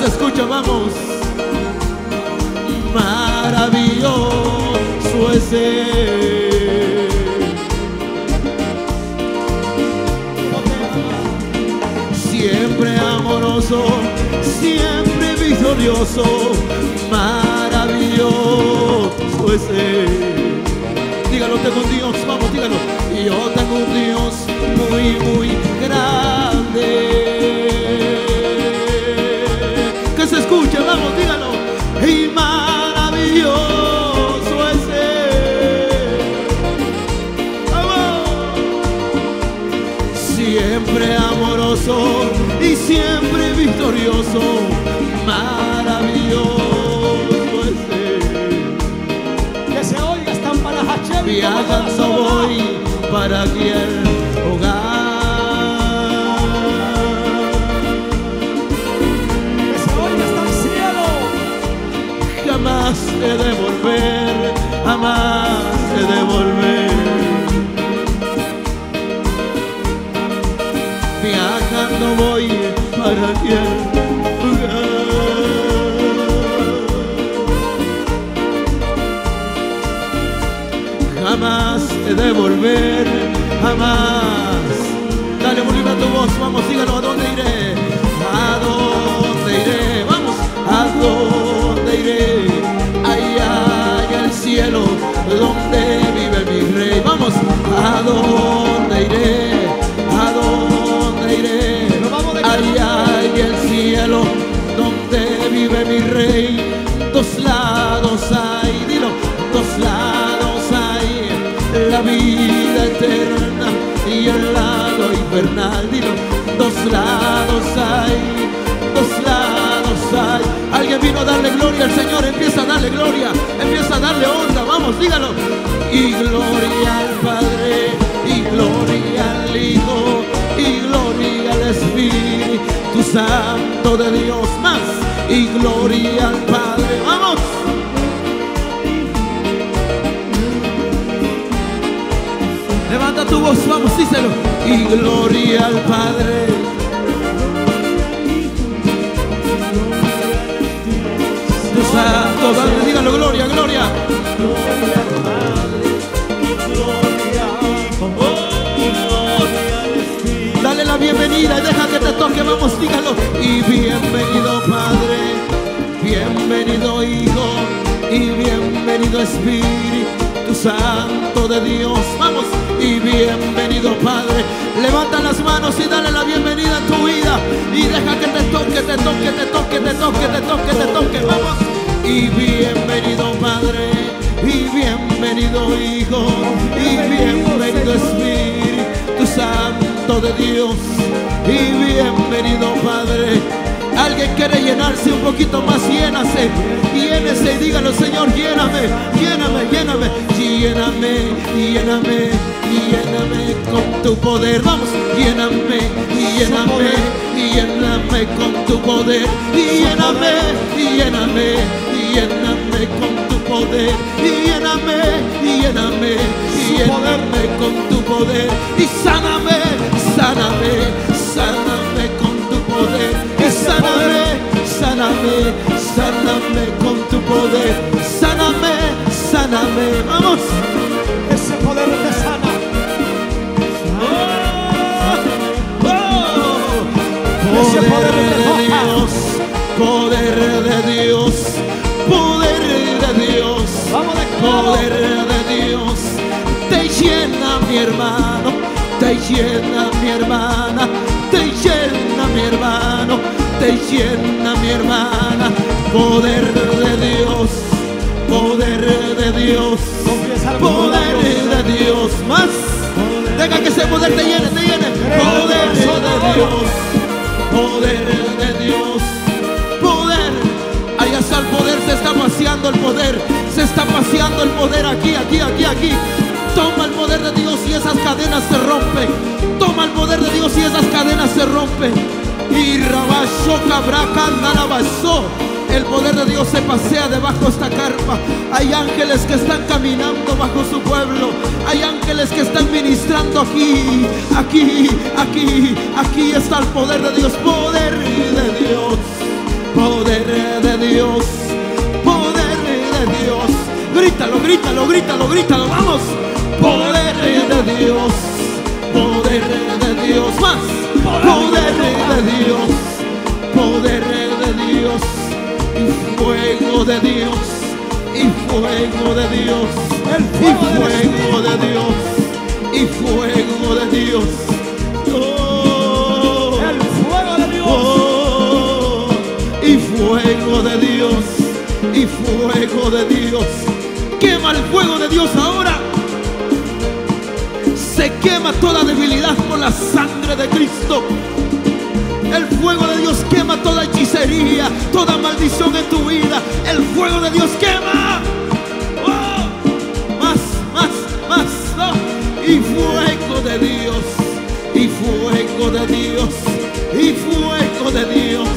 escucha, vamos. Maravilloso es siempre amoroso, siempre victorioso, maravilloso es. Dígalo, tengo un Dios, vamos, dígalo. Yo tengo un Dios muy, muy grande. Maravilloso es Él. Que se oiga esta Panajachel. Viajando voy para aquel hogar. Que se oiga hasta el cielo. Jamás he de volver, jamás he de volver. Viajando voy para aquel de volver, jamás. Dale volumen a tu voz, vamos, síganos, ¿a dónde iré? ¿A dónde iré? Vamos, ¿a dónde iré? Allá en el cielo, donde vive mi rey. Vamos, ¿a dónde iré? ¿A dónde iré? Allá en el cielo, donde vive mi rey. Dos lados hay, dilo, la vida eterna y el lado infernal, dilo, dos lados hay, dos lados hay. Alguien vino a darle gloria al Señor, empieza a darle gloria, empieza a darle honra, vamos, dígalo. Y gloria al Padre, y gloria al Hijo, y gloria al Espíritu Santo de Dios más, y gloria al Padre, vamos. Tu voz, vamos, díselo. Y gloria al Padre. Tu santo, Padre, dígalo, gloria, gloria. Dale la bienvenida y deja que te toque, vamos, dígalo. Y bienvenido Padre, bienvenido Hijo y bienvenido Espíritu Santo de Dios. Vamos, y bienvenido Padre. Levanta las manos y dale la bienvenida en tu vida. Y deja que te toque, te toque, te toque, te toque, te toque, te toque. Vamos. Y bienvenido Padre, y bienvenido Hijo, y bienvenido Espíritu Santo de Dios. Y bienvenido Padre. Alguien quiere llenarse un poquito más, llénase, llénese y dígalo, Señor, lléname, lléname, lléname, lléname, lléname, lléname con tu poder. Vamos, lléname, lléname, lléname con tu poder. Lléname, lléname, lléname con tu poder. Lléname, lléname, lléname con tu poder. Y sáname, sáname, sáname con tu poder. Sáname, sáname, sáname con tu poder. Sáname, sáname. Vamos. Ese poder te sana. Ese poder Poder te de. Dios, poder de Dios, poder de Dios, poder de Dios te llena mi hermano, te llena mi hermana, te llena mi hermano, te llena mi hermana, poder de Dios, poder de Dios, poder de Dios, más, deja que ese poder te llene, te llene, poder de Dios, poder de Dios, poder, ahí está el poder, se está paseando el poder, se está paseando el poder aquí, aquí, aquí, aquí. Toma el poder de Dios y esas cadenas se rompen. Toma el poder de Dios y esas cadenas se rompen. Y rabasho cabraca. El poder de Dios se pasea debajo de esta carpa. Hay ángeles que están caminando bajo su pueblo. Hay ángeles que están ministrando aquí, aquí, aquí. Aquí está el poder de Dios. Poder de Dios. Poder de Dios. Poder de Dios. Grítalo, grítalo, grítalo, grítalo. Vamos. Poder de Dios. Poder de Dios. Más. Poder de Dios. Poder de Dios. Y fuego de Dios. Y fuego de Dios. Y fuego de Dios. Y fuego de Dios. Oh. El fuego de Dios. Oh, y fuego de Dios, y fuego de Dios. Quema el fuego de Dios ahora. Quema toda debilidad por la sangre de Cristo. El fuego de Dios quema toda hechicería, toda maldición en tu vida. El fuego de Dios quema. Oh, más, más, más. Y fuego de Dios, y fuego de Dios, y fuego de Dios.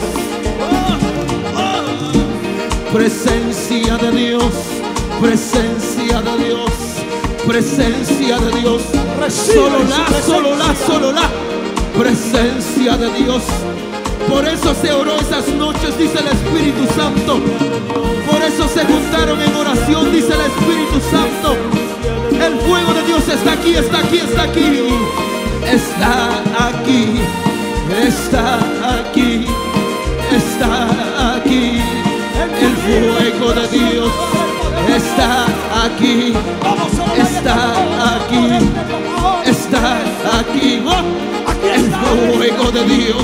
Oh, oh. Presencia de Dios, presencia de Dios, presencia de Dios. Solo la, solo la, solo la presencia de Dios. Por eso se oró esas noches, dice el Espíritu Santo. Por eso se juntaron en oración, dice el Espíritu Santo. El fuego de Dios está aquí, está aquí, está aquí. Está aquí, está aquí, está aquí. El fuego de Dios está aquí, está aquí, está aquí. El fuego de Dios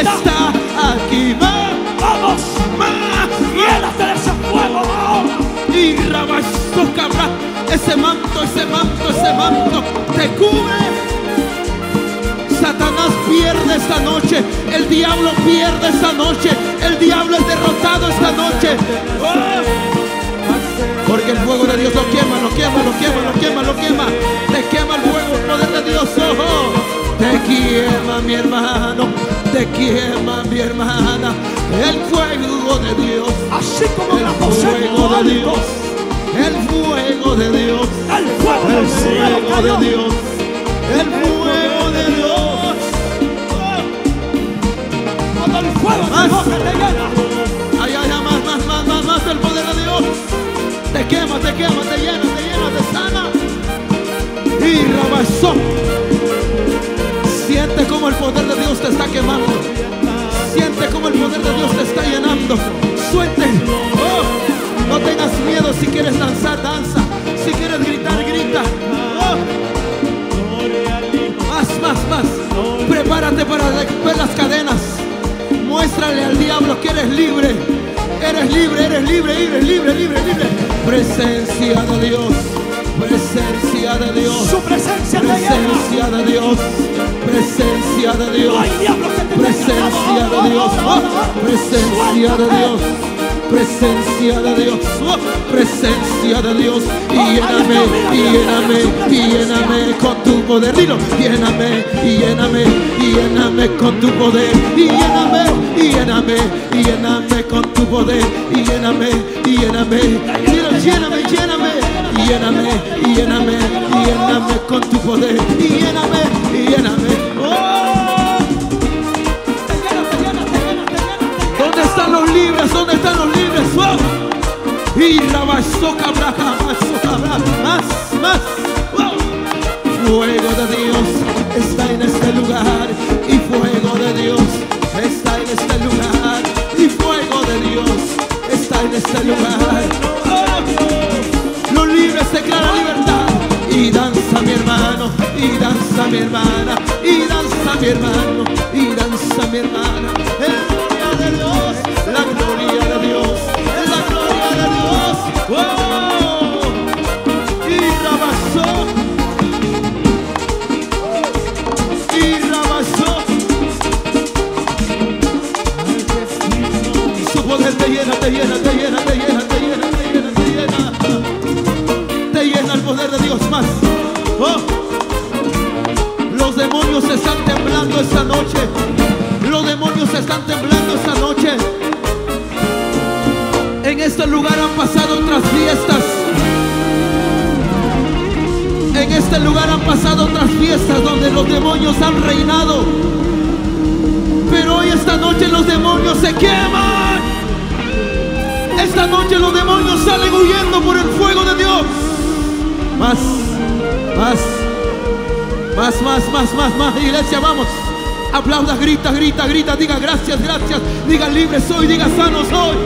está. aquí. Va, Vamos. va. Llénate de ese fuego. Y Rabasto cabra, ese manto, ese manto, ese manto te cubre. Satanás pierde esta noche, el diablo pierde esta noche, el diablo es derrotado esta noche. ¡Oh! Porque el fuego de Dios lo quema, lo quema, lo quema, lo quema, lo quema. Te quema el fuego, el poder de Dios. Te quema mi hermano, te quema mi hermana. El fuego de Dios. Así como El fuego de. Dios, el fuego de Dios, El fuego el fuego de Dios, el fuego de Dios. Cuando el fuego de Dios te llena. Quema, te quema, te llena, te llena, te sana. Y rabazón. Siente como el poder de Dios te está quemando. Siente como el poder de Dios te está llenando. Suelte. Oh, no tengas miedo si quieres danzar, danza. Si quieres gritar, grita. Oh. Más, más, más. Prepárate para romper las cadenas. Muéstrale al diablo que eres libre. Eres libre, eres libre, libre, libre, libre, libre. Presencia de Dios. Presencia de Dios. Su presencia. Presencia de Dios. Presencia de Dios. Presencia de Dios. Oh, Presencia de. Dios. Presencia de Dios. Presencia de Dios. Y lléname, y lléname, y lléname con tu poder. Dilo. Lléname, y lléname, y lléname con tu poder. Y lléname, lléname, lléname con tu poder. Lléname, lléname. Lléname, lléname, lléname, lléname, lléname con tu poder. Lléname, lléname. Oh. ¿Dónde están los libres? ¿Dónde están los libres? ¡Oh! Y rabasó cabra, más, más. ¡Oh! Fuego de Dios está en este lugar lugar. Los declara libertad. Y danza mi hermano, y danza mi hermana, y danza mi hermano, y danza mi hermana. La gloria de Dios, la gloria esta noche. Los demonios están temblando esta noche. En este lugar han pasado otras fiestas. En este lugar han pasado otras fiestas donde los demonios han reinado. Pero hoy esta noche los demonios se queman. Esta noche los demonios salen huyendo por el fuego de Dios. Más, más, más, más, más, más, más. Iglesia, vamos. Aplauda, grita, grita, grita. Diga gracias, gracias. Diga libre soy, diga sano soy.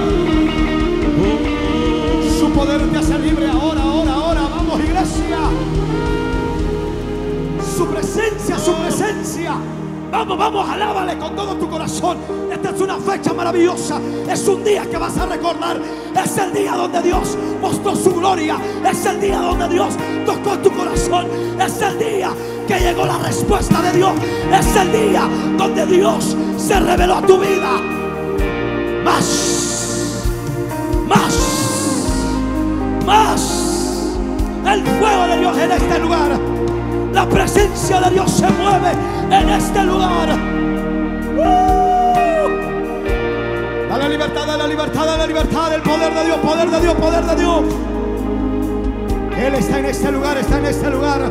Su poder te hace libre ahora, ahora, ahora. Vamos, iglesia. Su presencia, su presencia. Vamos, vamos, alábale con todo tu corazón. Esta es una fecha maravillosa. Es un día que vas a recordar. Es el día donde Dios mostró su gloria. Es el día donde Dios tocó tu corazón. Es el día que llegó la respuesta de Dios. Es el día donde Dios se reveló a tu vida. Más, más, más. El fuego de Dios en este lugar. La presencia de Dios se mueve en este lugar. ¡Uh! Dale libertad, dale libertad, dale libertad. El poder de Dios, poder de Dios, poder de Dios. Él está en este lugar, está en este lugar.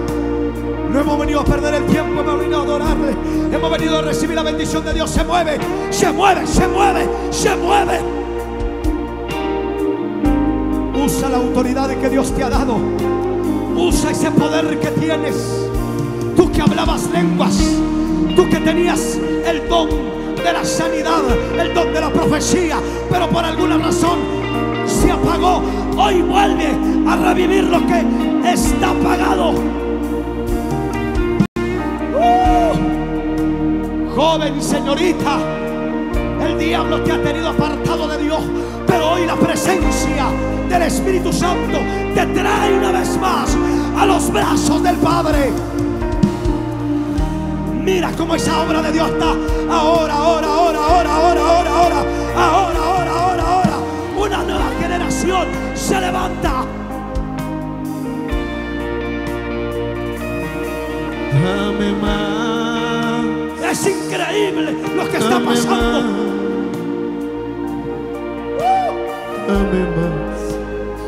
No hemos venido a perder el tiempo, hemos venido a adorarle. Hemos venido a recibir la bendición de Dios. Se mueve, se mueve, se mueve, se mueve. Usa la autoridad que Dios te ha dado. Usa ese poder que tienes. Tú que hablabas lenguas. Tú que tenías el don de la sanidad, el don de la profecía. Pero por alguna razón se apagó. Hoy vuelve a revivir lo que está apagado. Joven señorita, el diablo te ha tenido apartado de Dios, pero hoy la presencia del Espíritu Santo te trae una vez más a los brazos del Padre. Mira cómo esa obra de Dios está ahora, ahora, ahora, ahora, ahora, ahora, ahora, ahora, ahora, ahora, ahora. Una nueva generación se levanta. Dame más. Es increíble lo que está pasando. Dame más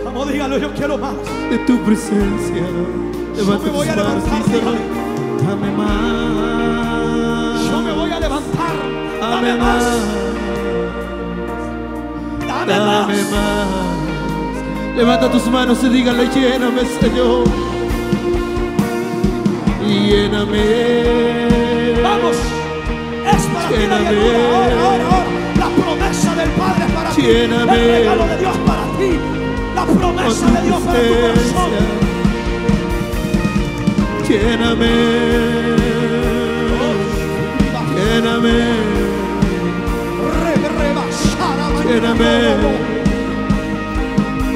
Vamos, dígalo, yo quiero más. de tu presencia. Levanta me voy a levantar, dígale. Dame más. Yo me voy a levantar. Dame más. Dame más. Levanta tus manos y dígale, lléname, Señor. Lléname. Lléname. La promesa del Padre es para ti. Lléname. El regalo de Dios para ti. La promesa de Dios para tu corazón. Lléname. Lléname. Lléname.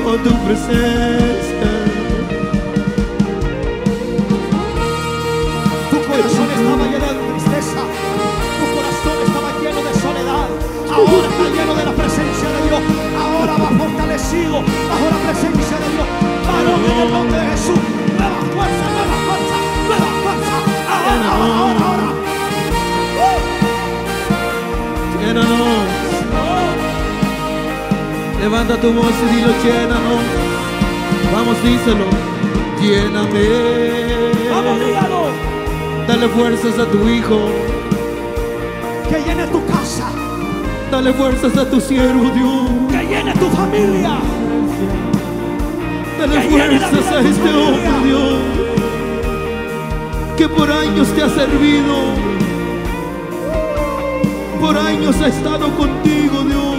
Con tu presencia. Ahora está lleno de la presencia de Dios. Ahora va fortalecido bajo la presencia de Dios. Varón en el nombre de Jesús. Nueva fuerza, nueva fuerza, nueva fuerza. Ahora, ahora, ahora, ahora. Llénanos. Levanta tu voz y dilo, llénanos. Vamos, díselo. Lléname. Vamos, dígalo. Dale fuerzas a tu hijo. Dale fuerzas a tu siervo, Dios. Que llene tu familia. Dale fuerzas a este hombre. Dios. Que por años te ha servido. Por años ha estado contigo, Dios.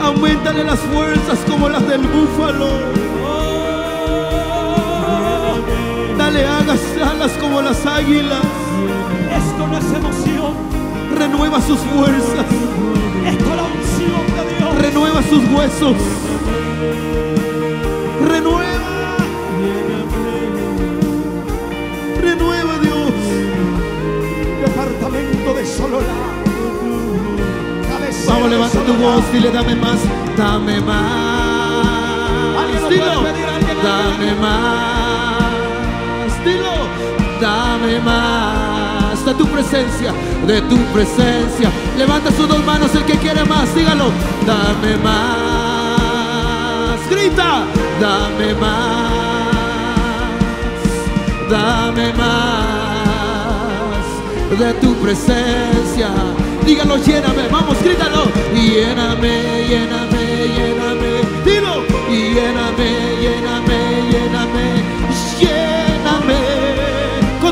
Aumentale las fuerzas como las del búfalo. Dale hagas alas como las águilas. Esto no es emoción, Renueva sus fuerzas. esto es la unción de Dios. Renueva sus huesos. Renueva. Renueva Dios. Departamento de Sololá. Vamos, levanta tu voz y le dame más. Dame más. Dilo. Dame más. Dilo. Dame más de tu presencia, de tu presencia. Levanta sus dos manos el que quiere más. Dígalo. Dame más. Grita. Dame más. Dame más de tu presencia. Dígalo, lléname, vamos, grítalo. Lléname, lléname, lléname. Dilo, lléname, lléname, lléname,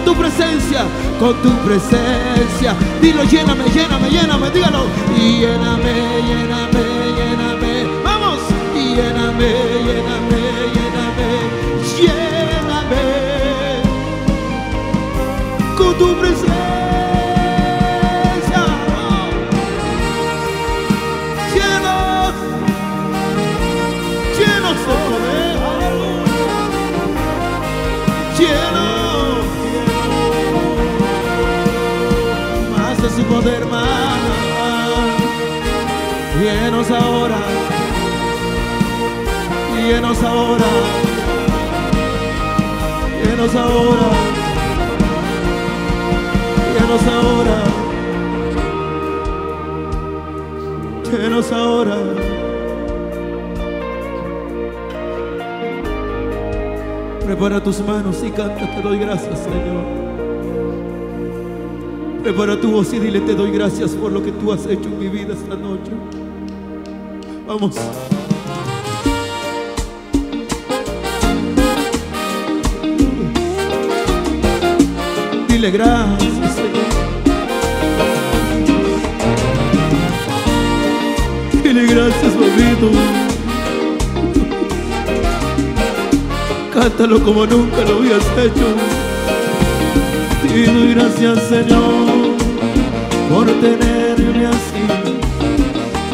con tu presencia, con tu presencia. Dilo, lléname, lléname, lléname, dígalo. Lléname, lléname, lléname. Vamos, lléname, lléname, lléname, lléname con tu presencia. Su poder, más. Llenos ahora, llenos ahora, llenos ahora llenos ahora, llenos ahora. Prepara tus manos y canta, te doy gracias, Señor. Prepara tu voz y dile, te doy gracias por lo que tú has hecho en mi vida esta noche. Vamos. Dile gracias, Señor. Dile gracias, papito. Cántalo como nunca lo habías hecho. Te doy gracias, Señor, por tenerme así,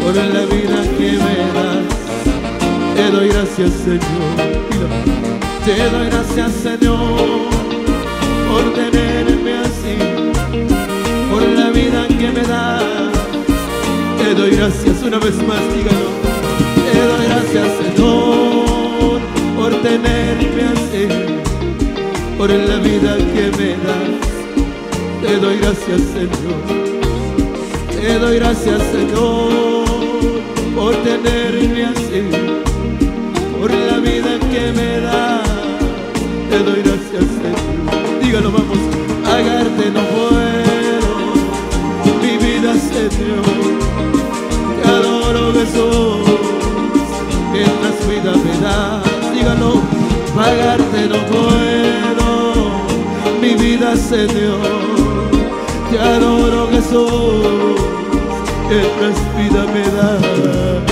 por la vida que me das. Te doy gracias, Señor. Te doy gracias, Señor por tenerme así, por la vida que me das. Te doy gracias una vez más, dígalo. Te doy gracias, Señor, por tenerme así, por la vida que me das. Te doy gracias, Señor. Te doy gracias, Señor, por tenerme así, por la vida que me das. Te doy gracias, Señor. Dígalo, vamos. Pagarte no puedo. Mi vida, Señor. Te adoro, Jesús. Mientras vida me das. Dígalo. Pagarte no puedo. Mi vida, Señor. Te adoro, Jesús. Mientras vida me das.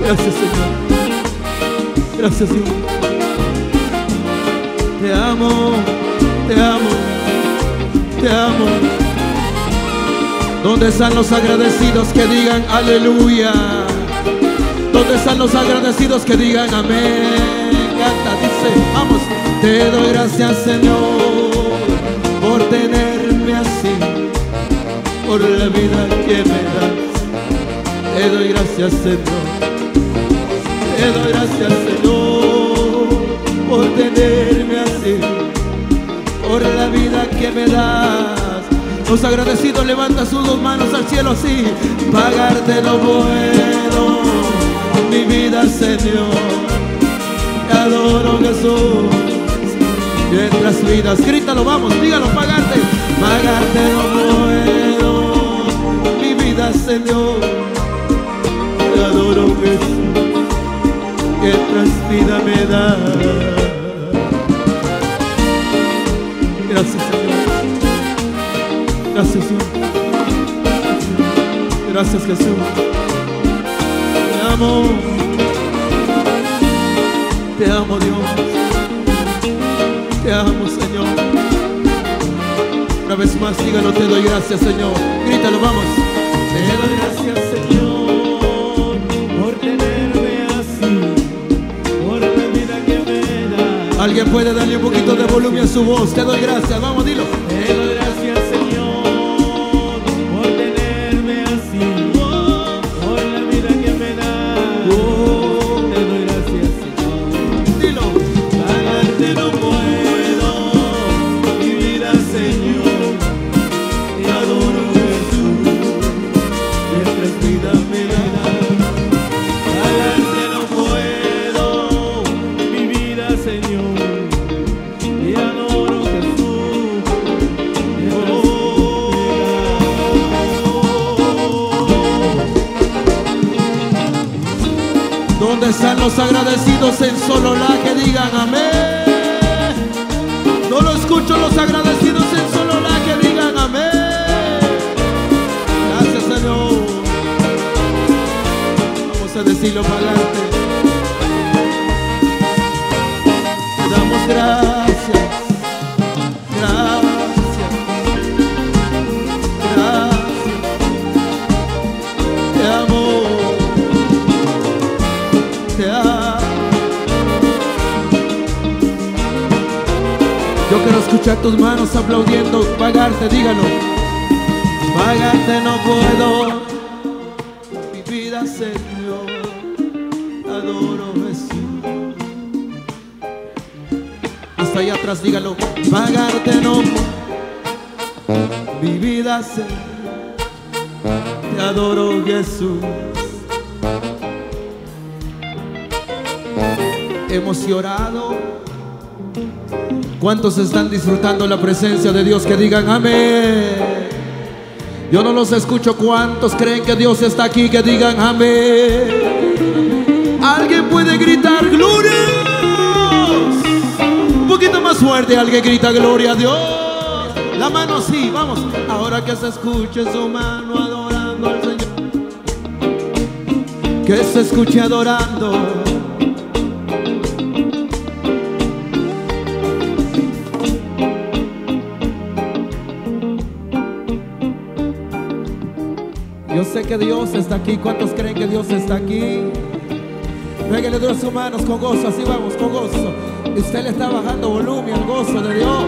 Gracias, Señor. Gracias, Dios. Te amo, te amo, te amo. ¿Dónde están los agradecidos que digan aleluya? ¿Dónde están los agradecidos que digan amén? Vamos. Te doy gracias, Señor, por tenerme así, por la vida que me das. Te doy gracias, Señor. Te doy gracias, Señor, por tenerme así, por la vida que me das. Los agradecidos levantan sus dos manos al cielo así. Pagarte no puedo, mi vida, Señor. Adoro, Jesús. Mientras vidas, grítalo, vamos, dígalo, pagarte. Pagarte no puedo, mi vida, Señor. Te adoro, Jesús mientras vida me da. Gracias, Señor. Gracias, Señor. Gracias Jesús. Te amo. Te amo Dios. Te amo Señor. Una vez más dígalo, te doy gracias Señor. Grítalo, vamos. Te doy gracias Señor por tenerme así, por la vida que me da. Alguien puede darle un poquito de volumen a su voz. Te doy gracias, vamos, manos aplaudiendo, pagarte, dígalo. Pagarte no puedo, mi vida Señor, adoro Jesús. Hasta allá atrás, dígalo. Pagarte no mi vida Señor, te adoro Jesús. hemos llorado. ¿Cuántos están disfrutando la presencia de Dios? Que digan amén. Yo no los escucho. ¿Cuántos creen que Dios está aquí? Que digan amén. Alguien puede gritar gloria. Un poquito más fuerte. Alguien grita gloria a Dios. La mano así, vamos. Ahora que se escuche su mano adorando al Señor. Que se escuche adorando. Que Dios está aquí. ¿Cuántos creen que Dios está aquí? Pégale duro sus manos con gozo. Así vamos, con gozo. Y usted le está bajando volumen al gozo de Dios.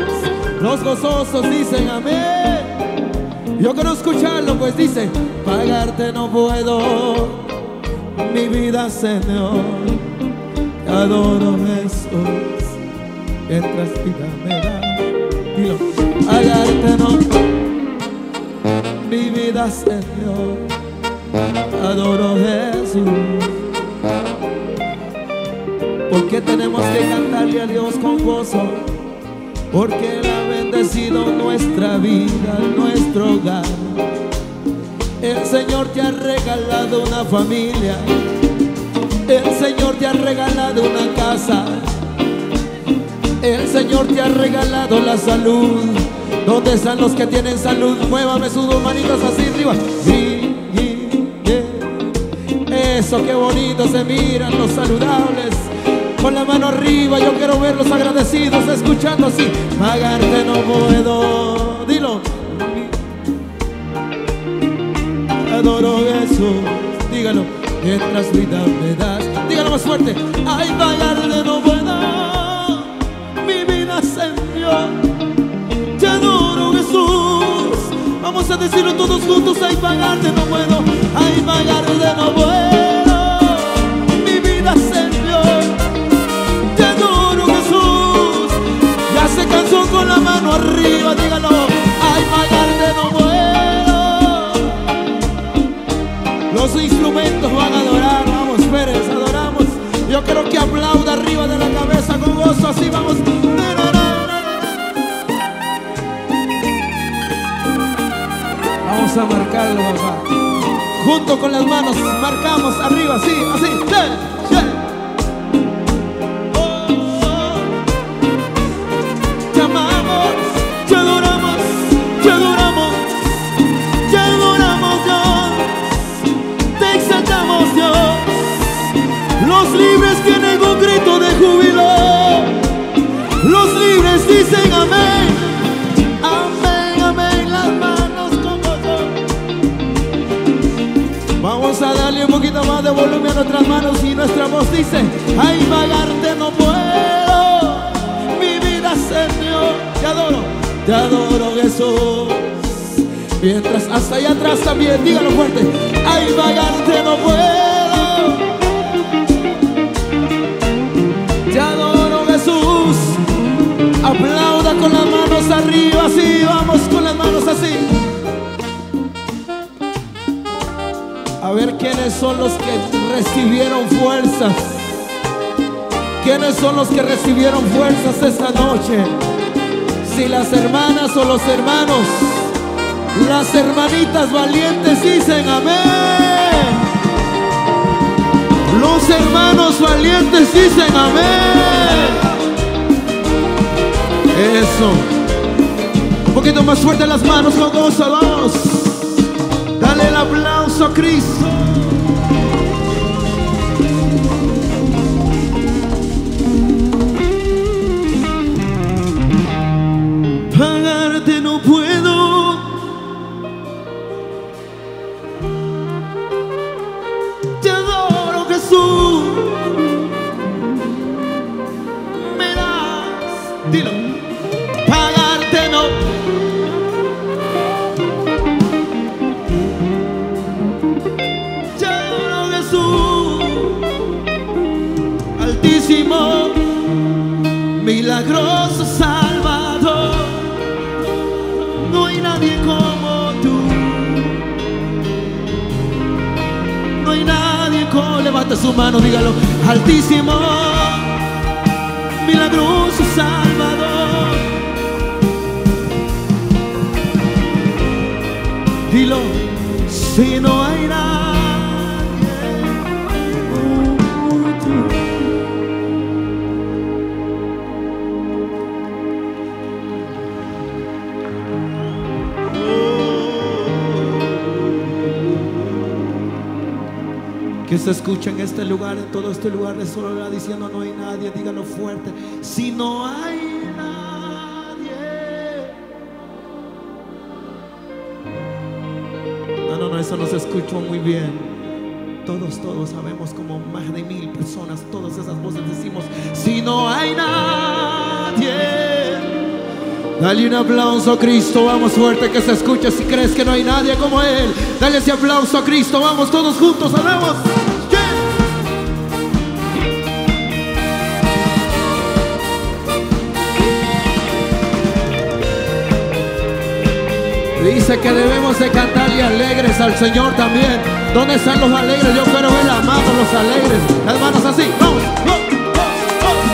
Los gozosos dicen amén. Yo quiero escucharlo, pues dice: Pagarte no puedo, mi vida, Señor. Te adoro, Jesús. Mientras vida me da. Dilo. Pagarte no mi vida, Señor. Adoro Jesús. Porque tenemos que cantarle a Dios con gozo. Porque Él ha bendecido nuestra vida, nuestro hogar. El Señor te ha regalado una familia. El Señor te ha regalado una casa. El Señor te ha regalado la salud. ¿Dónde están los que tienen salud? Muévame sus dos manitos así arriba. Sí. Eso, qué bonito se miran los saludables. Con la mano arriba, yo quiero verlos agradecidos, escuchando así. Pagarte no puedo. Dilo. Adoro Jesús. Dígalo. Mientras vida me das. Dígalo más fuerte. Ay, pagarte no puedo. Mi vida, Señor te adoro Jesús. Vamos a decirlo todos juntos, ay pagarte no puedo, ay pagarte no puedo. Con la mano arriba, dígalo, ay pagarte no puedo. Los instrumentos van a adorar, vamos Pérez, adoramos. Yo quiero que aplauda arriba de la cabeza con gozo, así vamos. Vamos a marcarlo, papá. Junto con las manos, marcamos arriba, así, así. Volumen a nuestras manos y nuestra voz dice, ay, pagarte no puedo, mi vida Señor, te adoro, te adoro Jesús. Mientras hasta allá atrás también, dígalo fuerte, ay, pagarte no puedo, te adoro Jesús. Aplauda con las manos arriba, así, vamos quiénes son los que recibieron fuerzas. ¿Quiénes son los que recibieron fuerzas esta noche? Si las hermanas o los hermanos, las hermanitas valientes dicen amén. Los hermanos valientes dicen amén. Eso. Un poquito más fuerte las manos con gozo, vamos. Dale el aplauso a Cristo. Su mano, dígalo. Altísimo, milagroso Salvador. Dilo, si no hay nadie se escucha en este lugar, en todo este lugar de soledad, diciendo no hay nadie, dígalo fuerte. Si no hay nadie. No, no, no, eso no se escuchó muy bien. Todos, todos sabemos como más de mil personas, todas esas voces decimos, si no hay nadie. Dale un aplauso a Cristo, vamos fuerte que se escuche si crees que no hay nadie como Él. Dale ese aplauso a Cristo, vamos todos juntos, hablamos. Que debemos de cantarle alegres al Señor también. ¿Dónde están los alegres? Yo quiero ver las manos, los alegres. Las manos así. Vamos. vamos, vamos.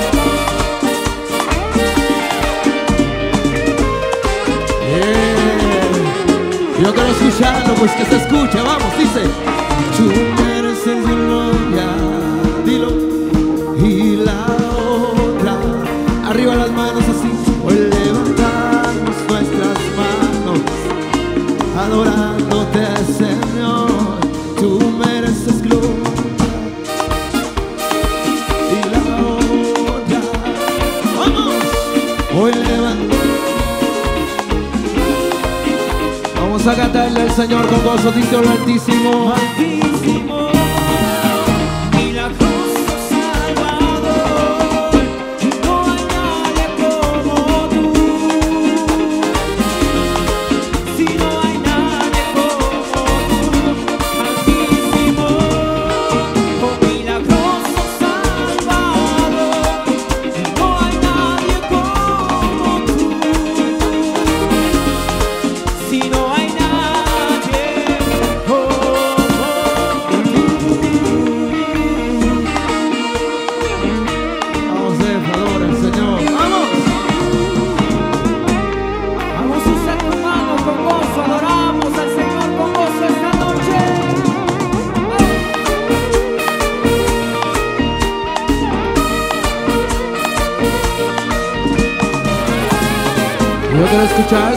Yeah. Yo quiero escucharlo, pues que se escuche. Vamos, dice. Señor con gozo, dice Altísimo. Altísimo,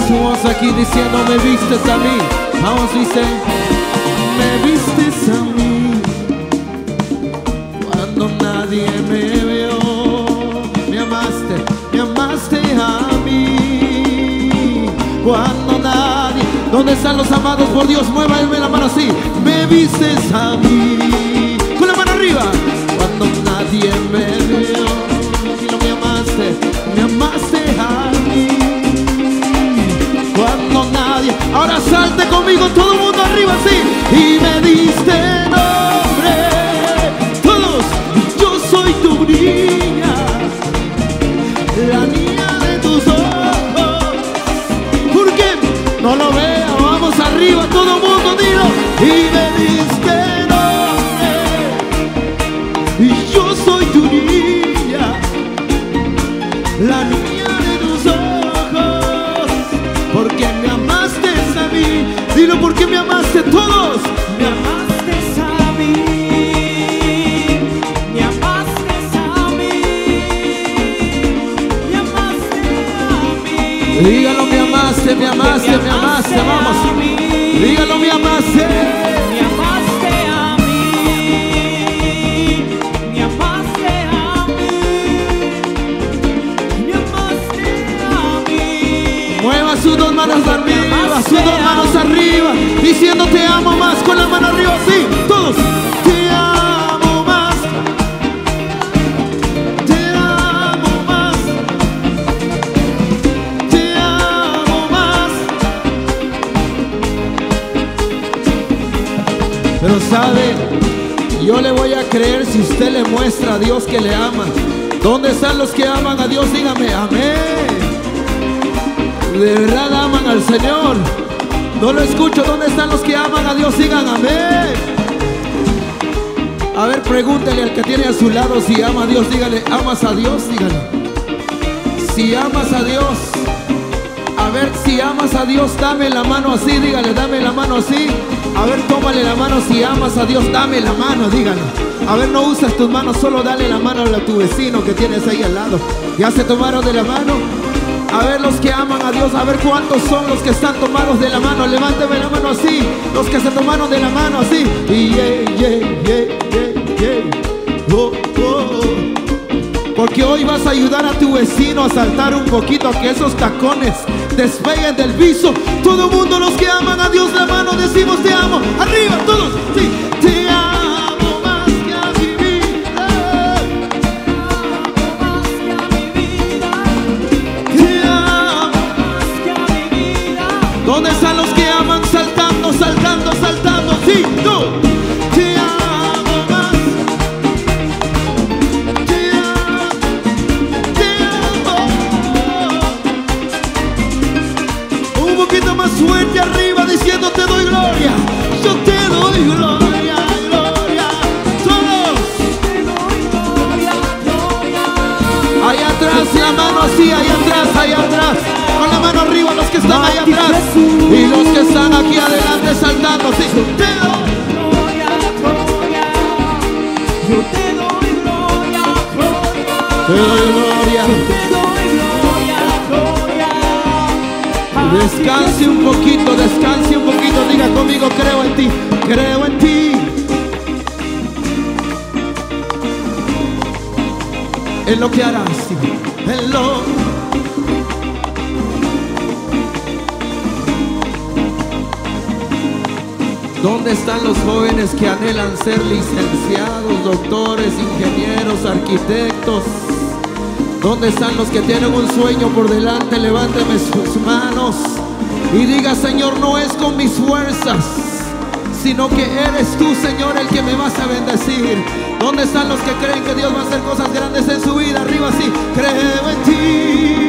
su voz aquí diciendo, me vistes a mí. Vamos, dice, me vistes a mí. Cuando nadie me vio, me amaste, me amaste a mí. Cuando nadie, ¿dónde están los amados por Dios? Muévanme la mano así, me vistes a mí. conmigo, todo el mundo arriba así. Y me diste nombre, todos, yo soy tu niña, la niña de tus ojos. ¿Por qué? No lo veo, vamos arriba, todo mundo, dilo. Y me amaste, me a Dios que le ama. ¿Dónde están los que aman a Dios? Dígame, amén de verdad aman al Señor. No lo escucho. ¿Dónde están los que aman a Dios? Digan amén. A ver, pregúntele al que tiene a su lado si ama a Dios. Dígale, ¿amas a Dios? Dígale. Si amas a Dios. A ver, si amas a Dios, dame la mano así. Dígale, dame la mano así. A ver, tómale la mano. Si amas a Dios, dame la mano. Dígale. A ver, no usas tus manos, solo dale la mano a tu vecino que tienes ahí al lado. ¿Ya se tomaron de la mano? A ver los que aman a Dios, a ver cuántos son los que están tomados de la mano. Levánteme la mano así, los que se tomaron de la mano así. Y yeah, yeah, yeah, yeah. Oh, oh. Porque hoy vas a ayudar a tu vecino a saltar un poquito, a que esos tacones despeguen del piso. Todo el mundo, los que aman a Dios, la mano decimos te amo. Arriba, todos, sí, te Sí, te doy. Gloria, gloria, yo te doy gloria, gloria, Te doy gloria. te doy gloria, gloria. Descanse un poquito, descanse un poquito. Diga conmigo, creo en ti, creo en ti. En lo que harás, en lo ¿Dónde están los jóvenes que anhelan ser licenciados, doctores, ingenieros, arquitectos? ¿Dónde están los que tienen un sueño por delante? Levánteme sus manos y diga, Señor, no es con mis fuerzas, sino que eres tú, Señor, el que me vas a bendecir. ¿Dónde están los que creen que Dios va a hacer cosas grandes en su vida? Arriba sí, creo en ti.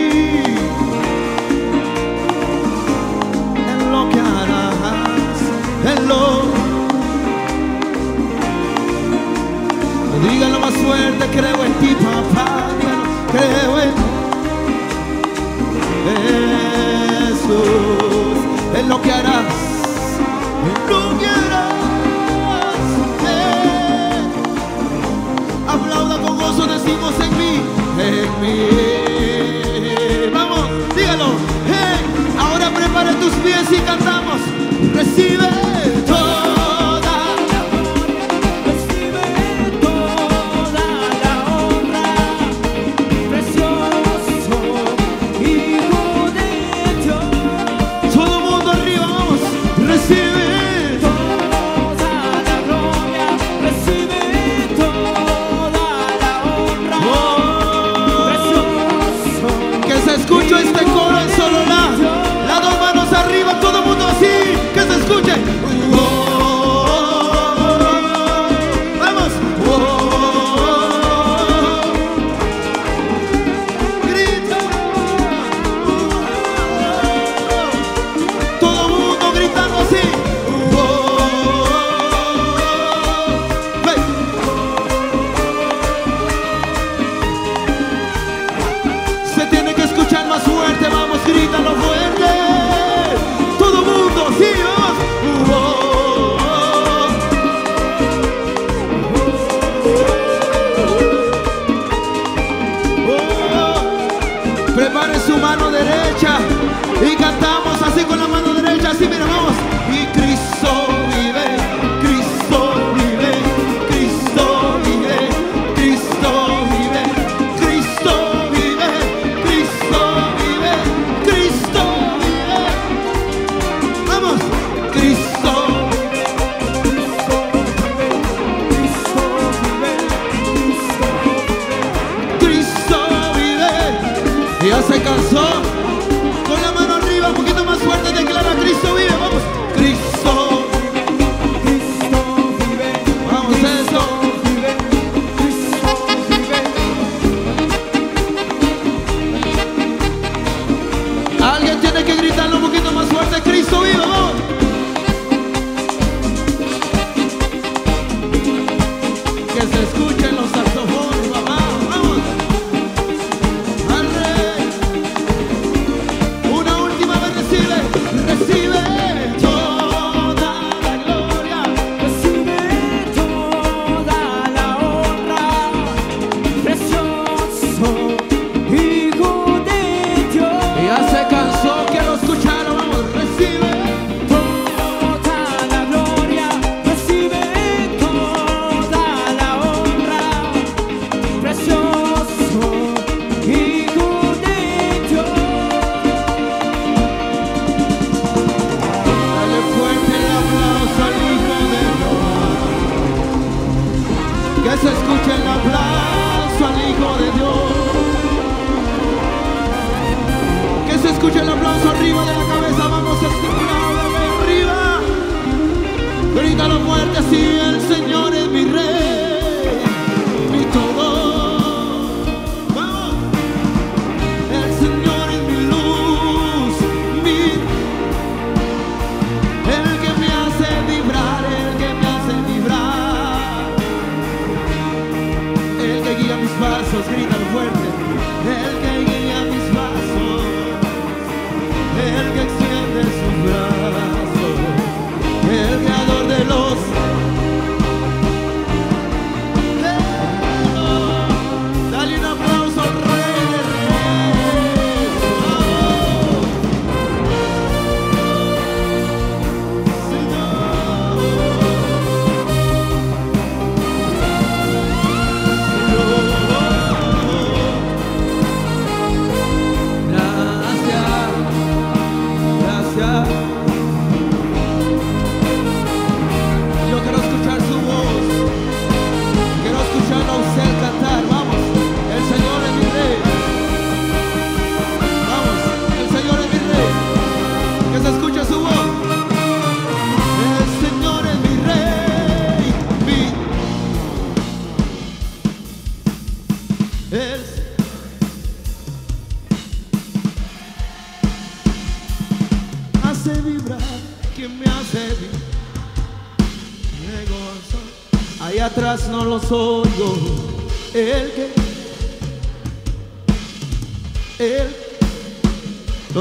Harás, en lo Díganlo más fuerte, creo en ti, papá.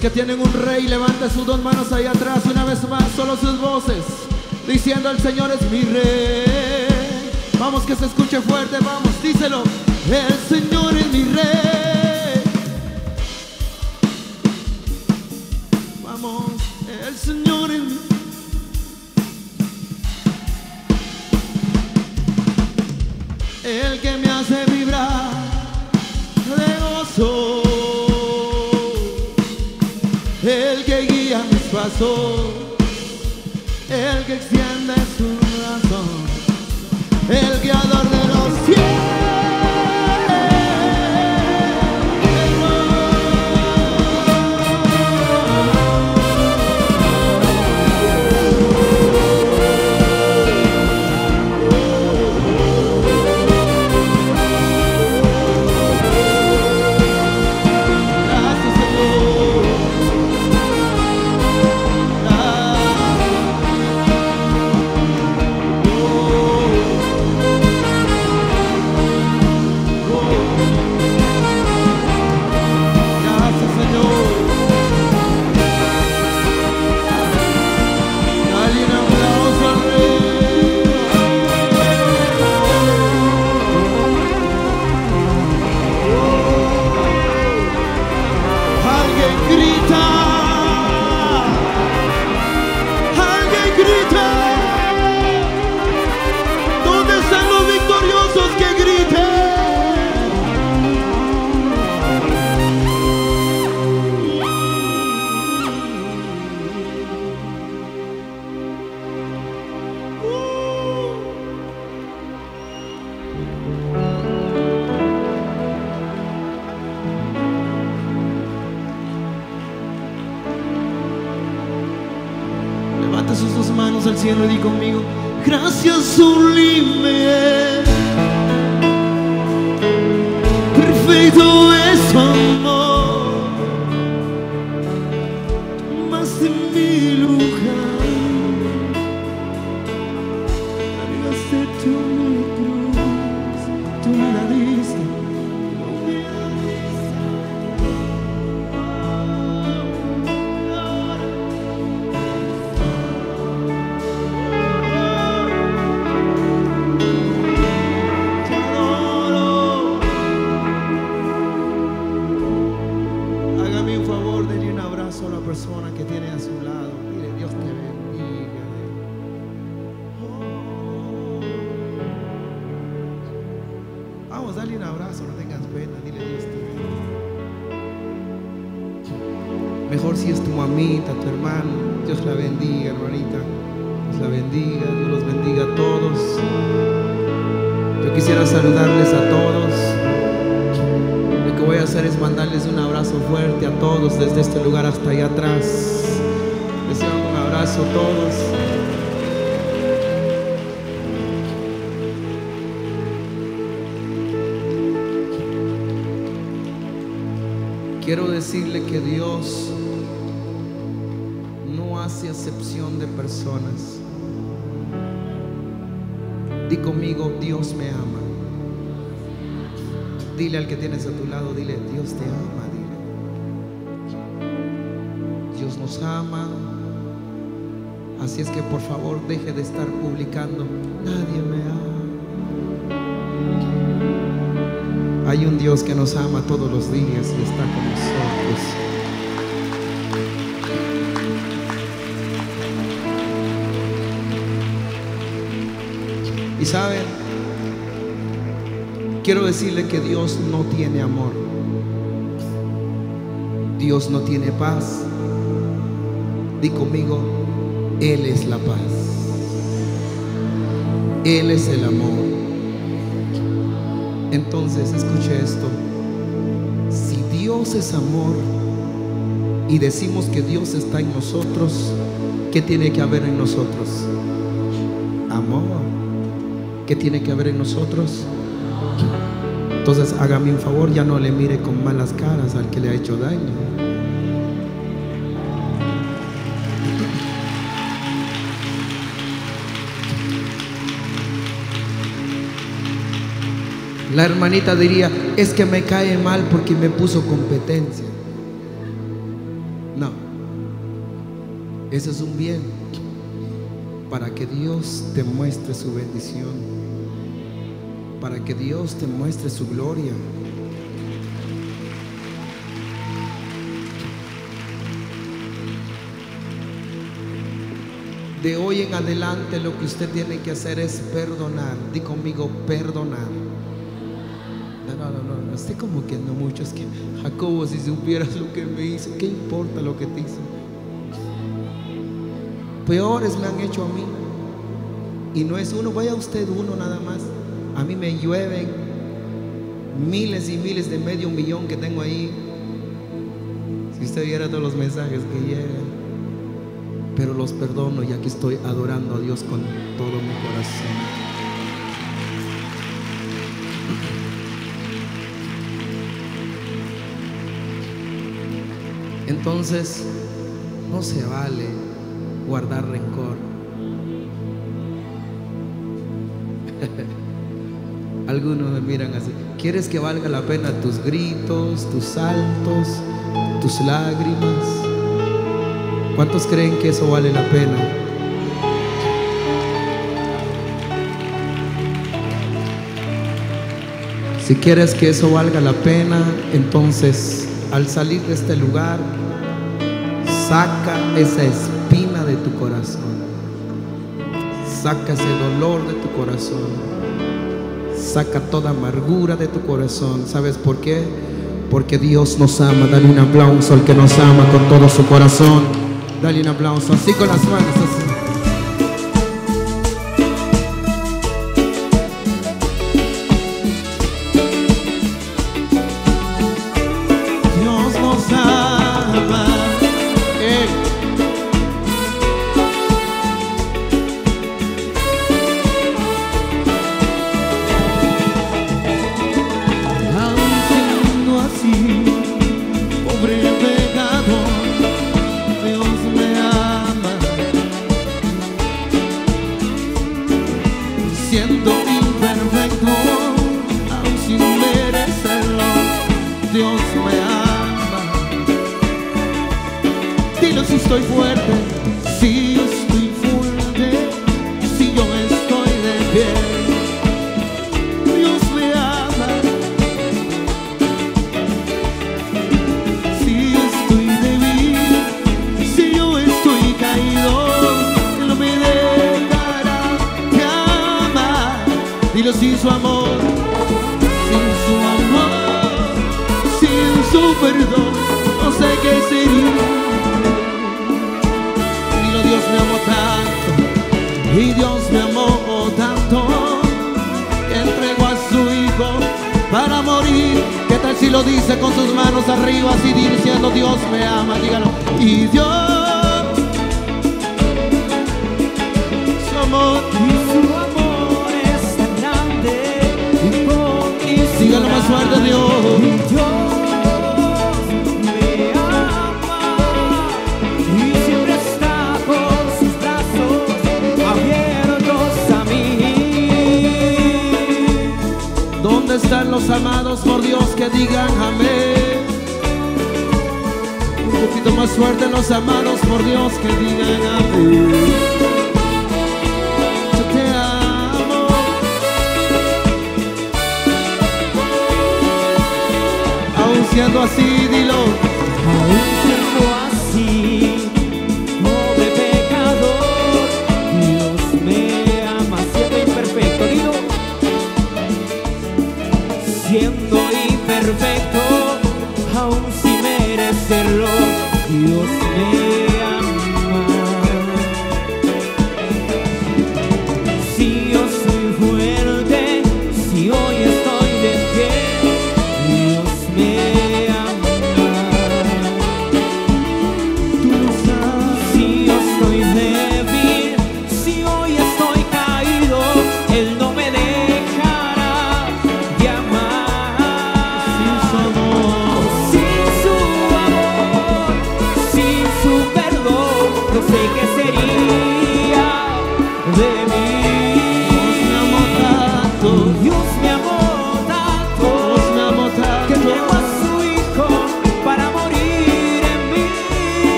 Que tienen un rey, levanten sus dos manos ahí atrás una vez más, solo sus voces, diciendo el Señor es mi rey. Vamos que se escuche fuerte, vamos, díselo. El Señor es mi rey. corazón. dale un abrazo, no tengas pena, dile Dios Mejor si es tu mamita, tu hermano, Dios la bendiga, hermanita, Dios la bendiga, Dios los bendiga a todos. Yo quisiera saludarles a todos. Lo que voy a hacer es mandarles un abrazo fuerte a todos desde este lugar hasta allá atrás. Les un abrazo a todos. Quiero decirle que Dios no hace acepción de personas. Di conmigo, Dios me ama. Dile al que tienes a tu lado, dile, Dios te ama, dile. Dios nos ama. Así es que por favor deje de estar publicando, nadie me ama. Hay un Dios que nos ama todos los días y está con nosotros. Y saben, quiero decirle que Dios no tiene amor. Dios no tiene paz. Di conmigo, Él es la paz. Él es el amor. Entonces, escuche esto. Si Dios es amor y decimos que Dios está en nosotros, ¿qué tiene que haber en nosotros? Amor. ¿Qué tiene que haber en nosotros? Entonces, hágame un favor, ya no le mire con malas caras al que le ha hecho daño. La hermanita diría, es que me cae mal porque me puso competencia. No, eso es un bien para que Dios te muestre su bendición, para que Dios te muestre su gloria. De hoy en adelante lo que usted tiene que hacer es perdonar. Di conmigo, perdonar. No, estoy como que no mucho. Es que Jacobo, si supieras lo que me hizo, ¿qué importa lo que te hizo? Peores me han hecho a mí. Y no es uno, vaya usted uno nada más. A mí me llueven miles y miles de medio millón que tengo ahí. Si usted viera todos los mensajes que llegan. Pero los perdono y aquí estoy adorando a Dios con todo mi corazón. Entonces, no se vale guardar rencor. Algunos me miran así. ¿Quieres que valga la pena tus gritos, tus saltos, tus lágrimas? ¿Cuántos creen que eso vale la pena? Si quieres que eso valga la pena, entonces al salir de este lugar, saca esa espina de tu corazón. Saca ese dolor de tu corazón. Saca toda amargura de tu corazón. ¿Sabes por qué? Porque Dios nos ama. Dale un aplauso al que nos ama con todo su corazón. Dale un aplauso así con las manos. Así.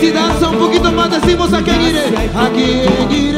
si danza un poquito más decimos a quien iré, a quien iré.